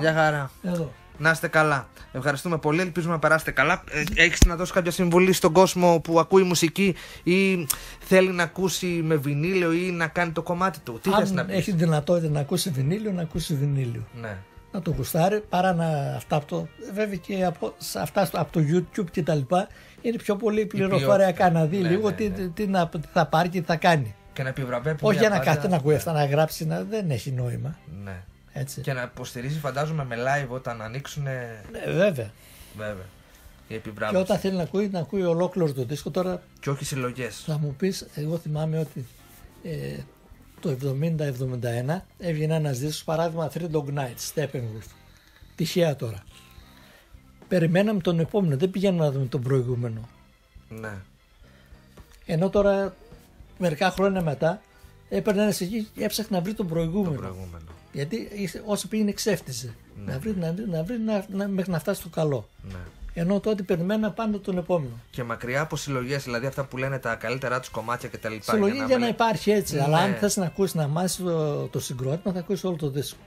Γεια χαρά Εδώ. Να είστε καλά. Ευχαριστούμε πολύ. Ελπίζουμε να περάσετε καλά. Ε, Έχεις να δώσεις κάποια συμβουλή στον κόσμο που ακούει μουσική ή θέλει να ακούσει με βινίλιο ή να κάνει το κομμάτι του. Τι θες Αν να πεις; έχει δυνατότητα να ακούσει βινίλιο, να ακούσει βινίλιο. Ναι. Να το γουστάρει παρά να αυτά από το. Βέβαια και από, σε αυτά στο- από το YouTube και τα λοιπά είναι πιο πολύ πληροφοριακά να δει Ναι, λίγο ναι, τι, ναι. τι, να, τι θα πάρει και τι θα κάνει. Και να επιβραβεύει. Όχι μια για να πάντα- κάθεται να ακούει αυτά να γράψει, να, δεν έχει νόημα. Ναι. Έτσι. Και να υποστηρίζει, φαντάζομαι, με live όταν ανοίξουν. Ναι, βέβαια. Βέβαια. Η Και επιβράβευση. όταν θέλει να ακούει, να ακούει ολόκληρο το δίσκο. Τώρα Και όχι συλλογές. θα μου πεις, εγώ θυμάμαι ότι ε, το 70-71 έβγαινε ένας δίσκος, παράδειγμα Three Dog Nights, Steppenwolf. Τυχαία τώρα. Περιμέναμε τον επόμενο, δεν πηγαίναμε να δούμε τον προηγούμενο. Ναι. Ενώ τώρα μερικά χρόνια μετά έπαιρνε ένας εκεί και έψαχνε να βρει τον προηγούμενο. Προηγούμενο. Γιατί είσαι- όσο πήγαινε ξέφτιζε. Να βρει, να, να βρει να, να- μέχρι να φτάσει στο καλό. Ναι. Ενώ τότε περιμέναμε πάντα τον επόμενο. Και μακριά από συλλογές, δηλαδή αυτά που λένε τα καλύτερά τους κομμάτια κτλ. Συλλογή για να, μην- υπάρχει έτσι. Αλλά αν Ναι. θες να ακούσεις να μάθεις το, το συγκρότημα, θα ακούσεις όλο το δίσκο.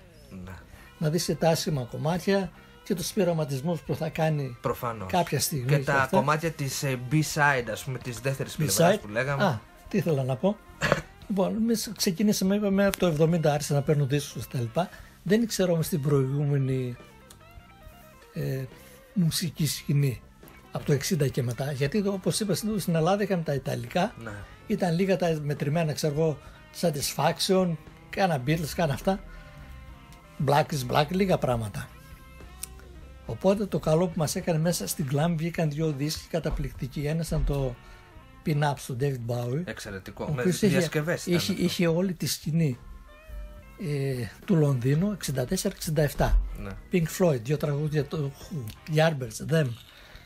Ναι. Να δεις και τα άσχημα κομμάτια και τους πειραματισμούς που θα κάνει Προφανώς. κάποια στιγμή. Και τα αυτά. κομμάτια της B-side, ας πούμε, της δεύτερης πλευράς B-side. που λέγαμε. Α, τι ήθελα να πω. λοιπόν, εμεί ξεκινήσαμε, είπαμε από το 70 άρχισα να παίρνω δίσκους και τα λοιπά. Δεν ήξερα όμως την προηγούμενη ε, μουσική σκηνή από το 60 και μετά. Γιατί όπως είπα στην Ελλάδα είχαμε τα Ιταλικά, Ναι. ήταν λίγα τα μετρημένα, ξέρω εγώ, Satisfaction, κάνα Beatles, κάνα αυτά. Black is Black, λίγα πράγματα. Οπότε το καλό που μας έκανε μέσα στην Glam βγήκαν δύο δίσκοι καταπληκτικοί. Ένας ήταν το Pin-Ups του David Bowie. Εξαιρετικό. ο Με οποίος είχε, διασκευές. είχε, είχε όλη τη σκηνή ε, του Λονδίνου 64-67. Ναι. Pink Floyd, δύο τραγούδια, το Who, Yardbirds, Them.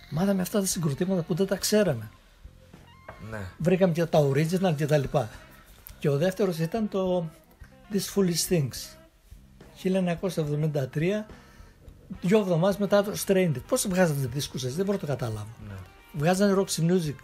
Μάθαμε αυτά τα συγκροτήματα που δεν τα ξέραμε. ναι. Βρήκαμε και τα original και τα λοιπά. Και ο δεύτερος ήταν το This Foolish Things. 1973, δύο εβδομάδες μετά το Stranded. Πώς βγάζατε δίσκους εσείς, δεν μπορώ να το καταλάβω. ναι. Βγάζανε Roxy Music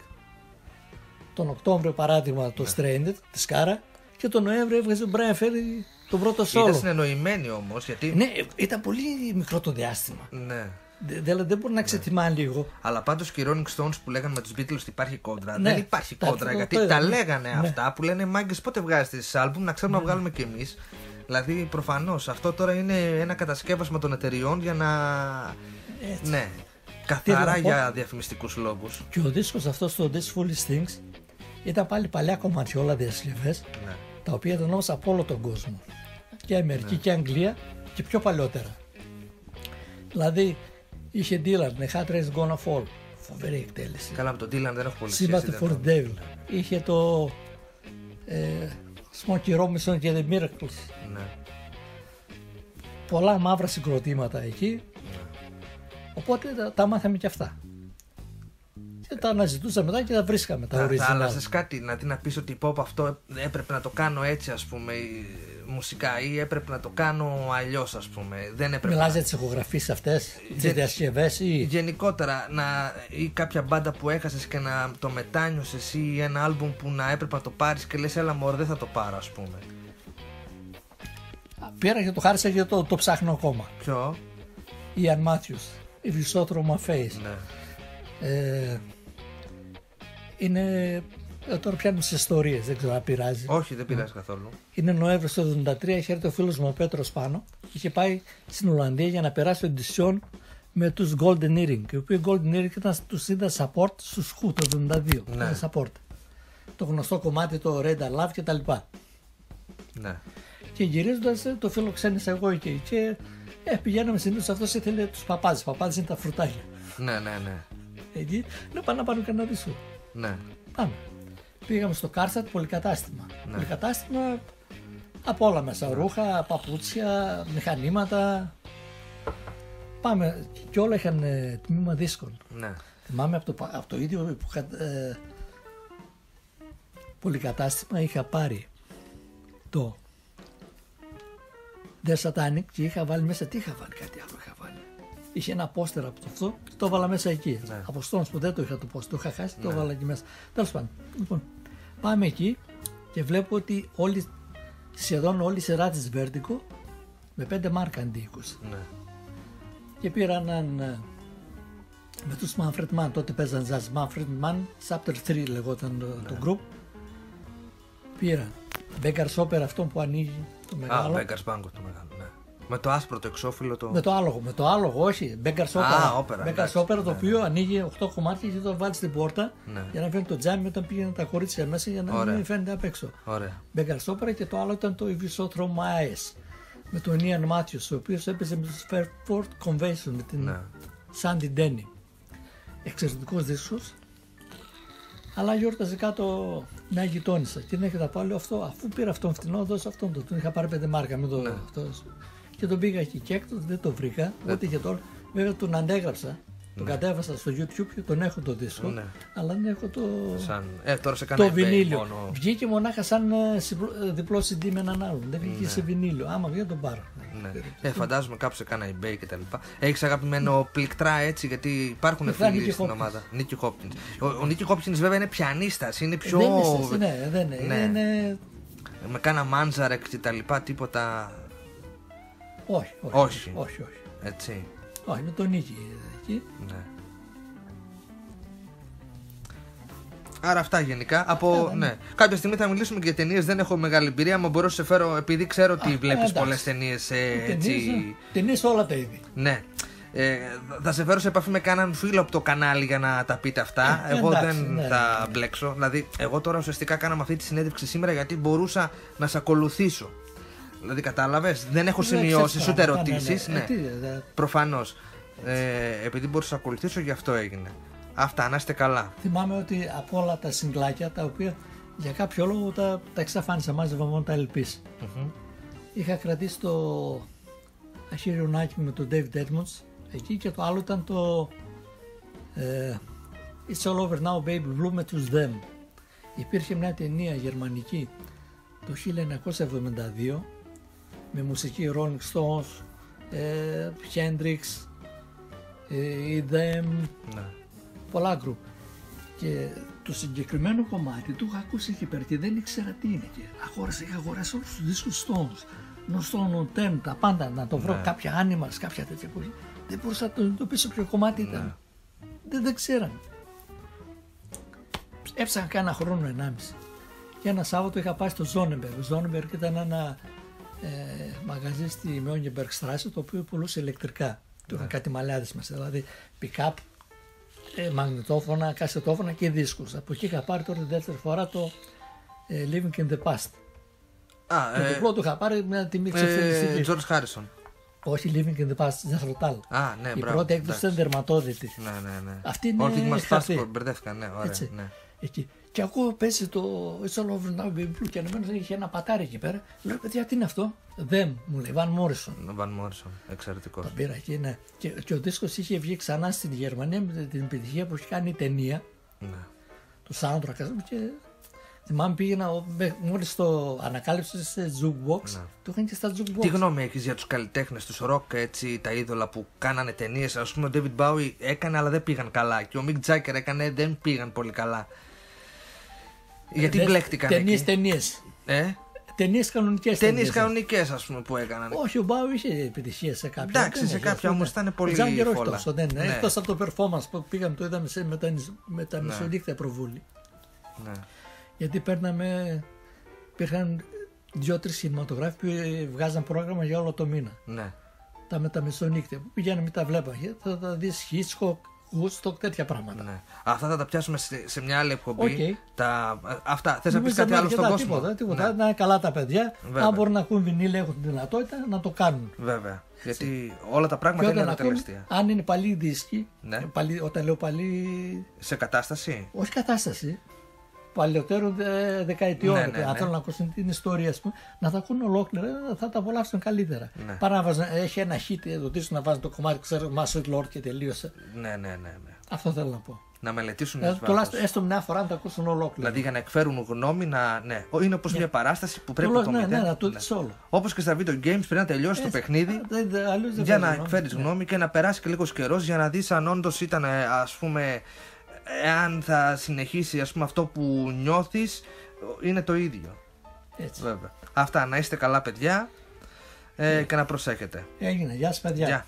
τον Οκτώβριο παράδειγμα το Stranded, τη Σκάρα και τον Νοέμβριο έβγαζε ο Brian Ferry τον πρώτο Ήταν solo. συνεννοημένοι όμως γιατί. Ναι, ήταν πολύ μικρό το διάστημα. Ναι. Δε- Δηλαδή δεν μπορεί να ξετιμά λίγο. Αλλά πάντως και οι Rolling Stones που λέγανε με τους Beatles ότι υπάρχει κόντρα. Ναι. Δεν υπάρχει Τα- κόντρα το- γιατί το- τα ναι. λέγανε Ναι. αυτά που λένε μάγκες πότε βγάζετε τις άλμπουμ να ξέρουμε να βγάλουμε κι εμείς. Δηλαδή προφανώς αυτό τώρα είναι ένα κατασκεύασμα των εταιριών για να. Έτσι. Ναι. Τι Καθαρά να πω; για διαφημιστικούς λόγους. Και ο δίσκος αυτός το This Foolish Things ήταν πάλι παλιά κομμάτια όλα διασκευές Ναι. τα οποία ήταν όμως από όλο τον κόσμο. Και Αμερική και Αγγλία και πιο παλιότερα. Δηλαδή είχε Dylan, The Hard Race Gonna Fall. Φοβερή εκτέλεση. Καλά με τον Dylan δεν έχω πολύ σχέση. Sympathy δεν for το- the Devil. Είχε το ε, Smokey Robinson και The Miracles. Ναι. Πολλά μαύρα συγκροτήματα εκεί. Οπότε τα, τα μάθαμε και αυτά. Τα αναζητούσα μετά και τα βρίσκαμε τα Θα, θα original. άλλαζες κάτι, να, τι να πεις ότι πω αυτό έπρεπε να το κάνω έτσι ας πούμε ή, μουσικά ή έπρεπε να το κάνω αλλιώς ας πούμε. Δεν έπρεπε Μιλάς να... για τις ηχογραφίες αυτές, τις Για- διασκευές ή... Γενικότερα, να, ή κάποια μπάντα που έχασες και να το μετάνιωσες ή ένα άλμπουμ που να έπρεπε να το πάρεις και λες έλα μωρέ δεν θα το πάρω ας πούμε. Πήρα και το χάρισα και το, το ψάχνω ακόμα. Ποιο; Ian Matthews, If You Saw Through My Face. Ναι. Ε, είναι... ε, τώρα πιάνουμε στις ιστορίες, δεν ξέρω αν πειράζει. Όχι δεν πειράζει καθόλου. Είναι Νοέμβριος του 1973, είχε έρθει ο φίλος μου ο Πέτρος πάνω και είχε πάει στην Ολλανδία για να περάσει το εντυσιόν με τους Golden Earring. Οι οποίοι Golden Earring ήταν, τους είδα support στους Who το 1972. Ναι. Ήταν support. Το γνωστό κομμάτι το Red Love και τα λοιπά. Ναι. Και γυρίζοντας το φιλοξένησα εγώ εκεί. Και ε, πηγαίναμε συνήθως αυτός ήθελε τους παπάδες. Παπάδες είναι τα φρουτάκια. Ναι, ναι, ναι. Εκεί λέω πάμε να πάρουμε κανένα δισού. Ναι. Πάμε. Πήγαμε στο Κάρσατ πολυκατάστημα. Ναι. Πολυκατάστημα από όλα μέσα. Ρούχα, παπούτσια, μηχανήματα. Πάμε. Και όλα είχαν ε, τμήμα δίσκων. ναι. Θυμάμαι από το, πα- από το ίδιο που, κα- ε, πολυκατάστημα είχα πάρει το The Satanic και είχα βάλει μέσα, τι είχα βάλει, κάτι άλλο είχα βάλει. Είχε ένα πόστερ από το αυτό και το έβαλα μέσα εκεί. Ναι. Από Stones που δεν το είχα το πόστερ, το είχα χάσει, το έβαλα εκεί μέσα. Τέλος πάντων. Λοιπόν, πάμε εκεί και βλέπω ότι όλοι, σχεδόν όλη η σειρά της Vertigo με 5 μάρκα αντί 20 ναι. και πήρα έναν ε, με τους Manfred Mann, τότε παίζαν jazz Manfred Mann, Chapter 3 λεγόταν το, Ναι. το group. Πήρα Beggars Opera αυτό που ανοίγει το Α, μεγάλο. Beggars Banquet το μεγάλο. Ναι. Με το άσπρο το εξώφυλλο το. Με το άλογο, με το άλογο, όχι. Beggars Opera. Α, όπερα, Beggars εντάξει, Opera το ναι, οποίο ανοίγει 8 κομμάτια και το βάλει στην πόρτα Ναι. για να φαίνεται το τζάμι όταν πήγαιναν τα κορίτσια μέσα για να Ωραία. μην φαίνεται απ' έξω. Ωραία. Beggars Opera και το άλλο ήταν το If You Saw Through My Eyes με τον Ian Matthews, ο οποίος έπαιζε με τους Fairport Convention με την Ναι. Sandy Denny. Εξαιρετικός δίσκος. Αλλά γιόρταζε κάτω μια γειτόνισσα και την έχετε πάλι αυτό, αφού πήρα αυτόν φθηνό, δώσε αυτόν το. Τον είχα πάρει πέντε μάρκα, μην το Ναι. αυτός. Και τον πήγα εκεί και έκτοτε δεν το βρήκα, ούτε είχε τώρα. Βέβαια τον αντέγραψα, τον κατέβασα στο YouTube και τον έχω το δίσκο, Ναι. αλλά δεν έχω το, Σαν... Ε, τώρα σε κάνα το βινίλιο. Μόνο... Βγήκε μονάχα σαν ε, συμπλο- ε, διπλό CD με έναν άλλον. Δεν βγήκε σε βινίλιο. Άμα βγει, τον πάρω. Ναι. Ε, φαντάζομαι κάπου σε κάνα eBay και τα λοιπά. Έχεις αγαπημένο πληκτρά έτσι, γιατί υπάρχουν Πληκτρά φίλοι Nicky στην Hopkins. ομάδα. Νίκη Χόπκιν. Ο, ο Νίκη Χόπκιν βέβαια είναι πιανίστας, είναι πιο. Δεν είναι, σε- ναι, δεν είναι. Ναι. είναι... Με κάνα μάντζαρεκ και τα λοιπά, τίποτα. Όχι, όχι, Όχι. όχι, όχι. Έτσι. Όχι, με τον Νίκη εκεί. Ναι. Άρα αυτά γενικά. Από, ναι. Κάποια στιγμή θα μιλήσουμε και για ταινίες. Δεν έχω μεγάλη εμπειρία. Μα μπορώ να σε φέρω, επειδή ξέρω ότι βλέπεις εντάξει. πολλές ταινίες. έτσι. Ταινίες όλα τα είδη. Ναι. Ε, θα σε φέρω σε επαφή με κανέναν φίλο από το κανάλι για να τα πείτε αυτά. Ε, εγώ εντάξει, δεν ναι, θα μπλέξω. Δηλαδή, εγώ τώρα ουσιαστικά κάναμε αυτή τη συνέντευξη σήμερα γιατί μπορούσα να σε ακολουθήσω. Δηλαδή, κατάλαβες. Δεν έχω Δεν σημειώσει ξέρεις ούτε πράγματα, ναι, ερωτήσεις. ναι. Ναι. Ε, τι, δε- Προφανώς. Ε, επειδή μπορούσα να σε ακολουθήσω, γι' αυτό έγινε. Αυτά, να είστε καλά. Θυμάμαι ότι από όλα τα συγκλάκια τα οποία για κάποιο λόγο τα, τα εξαφάνισα, μάζευα μόνο τα LPs. Είχα κρατήσει το αχυριονάκι με τον David Edmonds εκεί και το άλλο ήταν το ε, It's All Over Now Baby Blue με τους Them. Υπήρχε μια ταινία γερμανική το 1972 με μουσική Rolling Stones, ε, Hendrix, ε, οι Them, Ναι. πολλά γκρουπ. Και το συγκεκριμένο κομμάτι του είχα ακούσει εκεί πέρα και δεν ήξερα τι είναι. Και αγόρασα, είχα αγοράσει όλους τους δίσκους Stones. No Stone, No Ten, τα πάντα, να το βρω, Ναι. κάποια Animals, κάποια τέτοια που Δεν μπορούσα να το εντοπίσω ποιο κομμάτι ήταν. Δεν, δεν ξέραν. Έψαχνα κάνα χρόνο ενάμιση. Και ένα Σάββατο είχα πάει στο Ζόνεμπεργκ. Ο Ζόνεμπεργκ ήταν ένα ε, μαγαζί στη Μιόνιμπεργκ Στράση το οποίο πουλούσε ηλεκτρικά. Του είχαν κάτι μαλλιάδες μέσα, δηλαδή pick-up, ε, μαγνητόφωνα, κασετόφωνα και δίσκους. Από εκεί είχα πάρει τώρα τη δεύτερη φορά το ε, Living in the Past. Α, Το ε, διπλό του είχα πάρει μια τιμή ε, ξεφτυλιστική. George Harrison. Όχι Living in the Past, Ζαχρωτάλ. Α, ναι, Η μπράβο. πρώτη έκδοση ήταν εντάξει. δερματόδητη. Ναι, ναι, ναι. Αυτή είναι All Things Must χαρτί. Pass, μπερδεύτηκα, ναι, ωραία. Έτσι. Ναι. Εκεί. Και ακούω παίζει το It's all over now, baby blue. Και ανεμένω είχε ένα πατάρι εκεί πέρα. Λέω, παιδιά, τι είναι αυτό; Δεν μου λέει, Van Morrison. Van Morrison, εξαιρετικός. Το πήρα εκεί, ναι. Και, και ο δίσκος είχε βγει ξανά στην Γερμανία με την επιτυχία που έχει κάνει η ταινία. Ναι. του soundtrack ας πούμε, και θυμάμαι πήγαινα, ο- με- μόλις το ανακάλυψες σε jukebox, το είχαν και στα jukebox. Τι γνώμη έχεις για τους καλλιτέχνες, τους ροκ, έτσι, τα είδωλα που κάνανε ταινίες; Α πούμε, ο David Bowie έκανε, αλλά δεν πήγαν καλά. Και ο Mick Jagger έκανε, δεν πήγαν πολύ καλά. Γιατί Δες, μπλέκτηκαν ταινίες, εκεί; ταινίες. Ε; Ταινίες κανονικές Ταινίες ταινίες. κανονικές, ας πούμε, που έκαναν. Όχι, ο Μπάου είχε επιτυχία σε κάποια. Εντάξει, δεν σε είχε, κάποια αυτό, όμως ναι. ήταν πολύ Ο Τζάγκερ όχι φόλα. τόσο, δεν είναι. Ναι. Εκτός από το performance που πήγαμε, το είδαμε σε, με τα, με τα μισονύχτα προβούλη. Ναι. Γιατί παίρναμε, υπήρχαν δύο-τρει κινηματογράφοι που ε, βγάζαν πρόγραμμα για όλο το μήνα. ναι. Τα με τα μεσονύχτα που πηγαίναμε τα βλέπαμε. Θα τα δεις Hitchcock, Woodstock, τέτοια πράγματα. Ναι. Αυτά θα τα πιάσουμε σε, σε μια άλλη εκπομπή. Οκ. Τα, αυτά. Θες να πεις Νομίζω κάτι δεν άλλο στον αρκετά, κόσμο; Τίποτα, τίποτα. Ναι, Να είναι καλά τα παιδιά. Βέβαια. Αν μπορούν να ακούν βινίλ, έχουν τη δυνατότητα να το κάνουν. βέβαια. Γιατί όλα τα Και πράγματα είναι όταν ακούν, ανατελεστία. αν είναι παλιοί δίσκοι, Ναι. παλιοί- όταν λέω παλιοί Σε κατάσταση; όχι κατάσταση, παλαιότερων ε, δεκαετιών. Ναι, Ναι, ναι, ναι. Αν θέλουν να ακούσουν την ιστορία, ας πούμε, να τα ακούν ολόκληρα, θα τα απολαύσουν καλύτερα. Ναι. Παρά να βάζουν, έχει ένα hit εδώ δίσκο να βάζουν το κομμάτι, ξέρω, Master Lord και τελείωσε. Ναι, ναι, ναι. ναι. Αυτό θέλω να πω. Να μελετήσουν Ε, εις βάθος. τουλάχιστον έστω μια φορά να τα ακούσουν ολόκληρα. Δηλαδή για να εκφέρουν γνώμη να. Ναι. Ο- Είναι όπως μια παράσταση που πρέπει Τουλάχιστον, το ναι, μηδέν. ναι, να το δεις όλο. Όπως και στα video games πρέπει να τελειώσει το παιχνίδι Δεν- δεν- αλλιώς δεν για να βγάζει νόημα. εκφέρει γνώμη και να περάσει και λίγος καιρός για να δεις αν όντως ήταν ας πούμε. Εάν θα συνεχίσει ας πούμε αυτό που νιώθεις είναι το ίδιο. Έτσι. Βέβαια. Αυτά να είστε καλά παιδιά ε, και να προσέχετε. Έγινε. Γεια σας παιδιά. Γεια.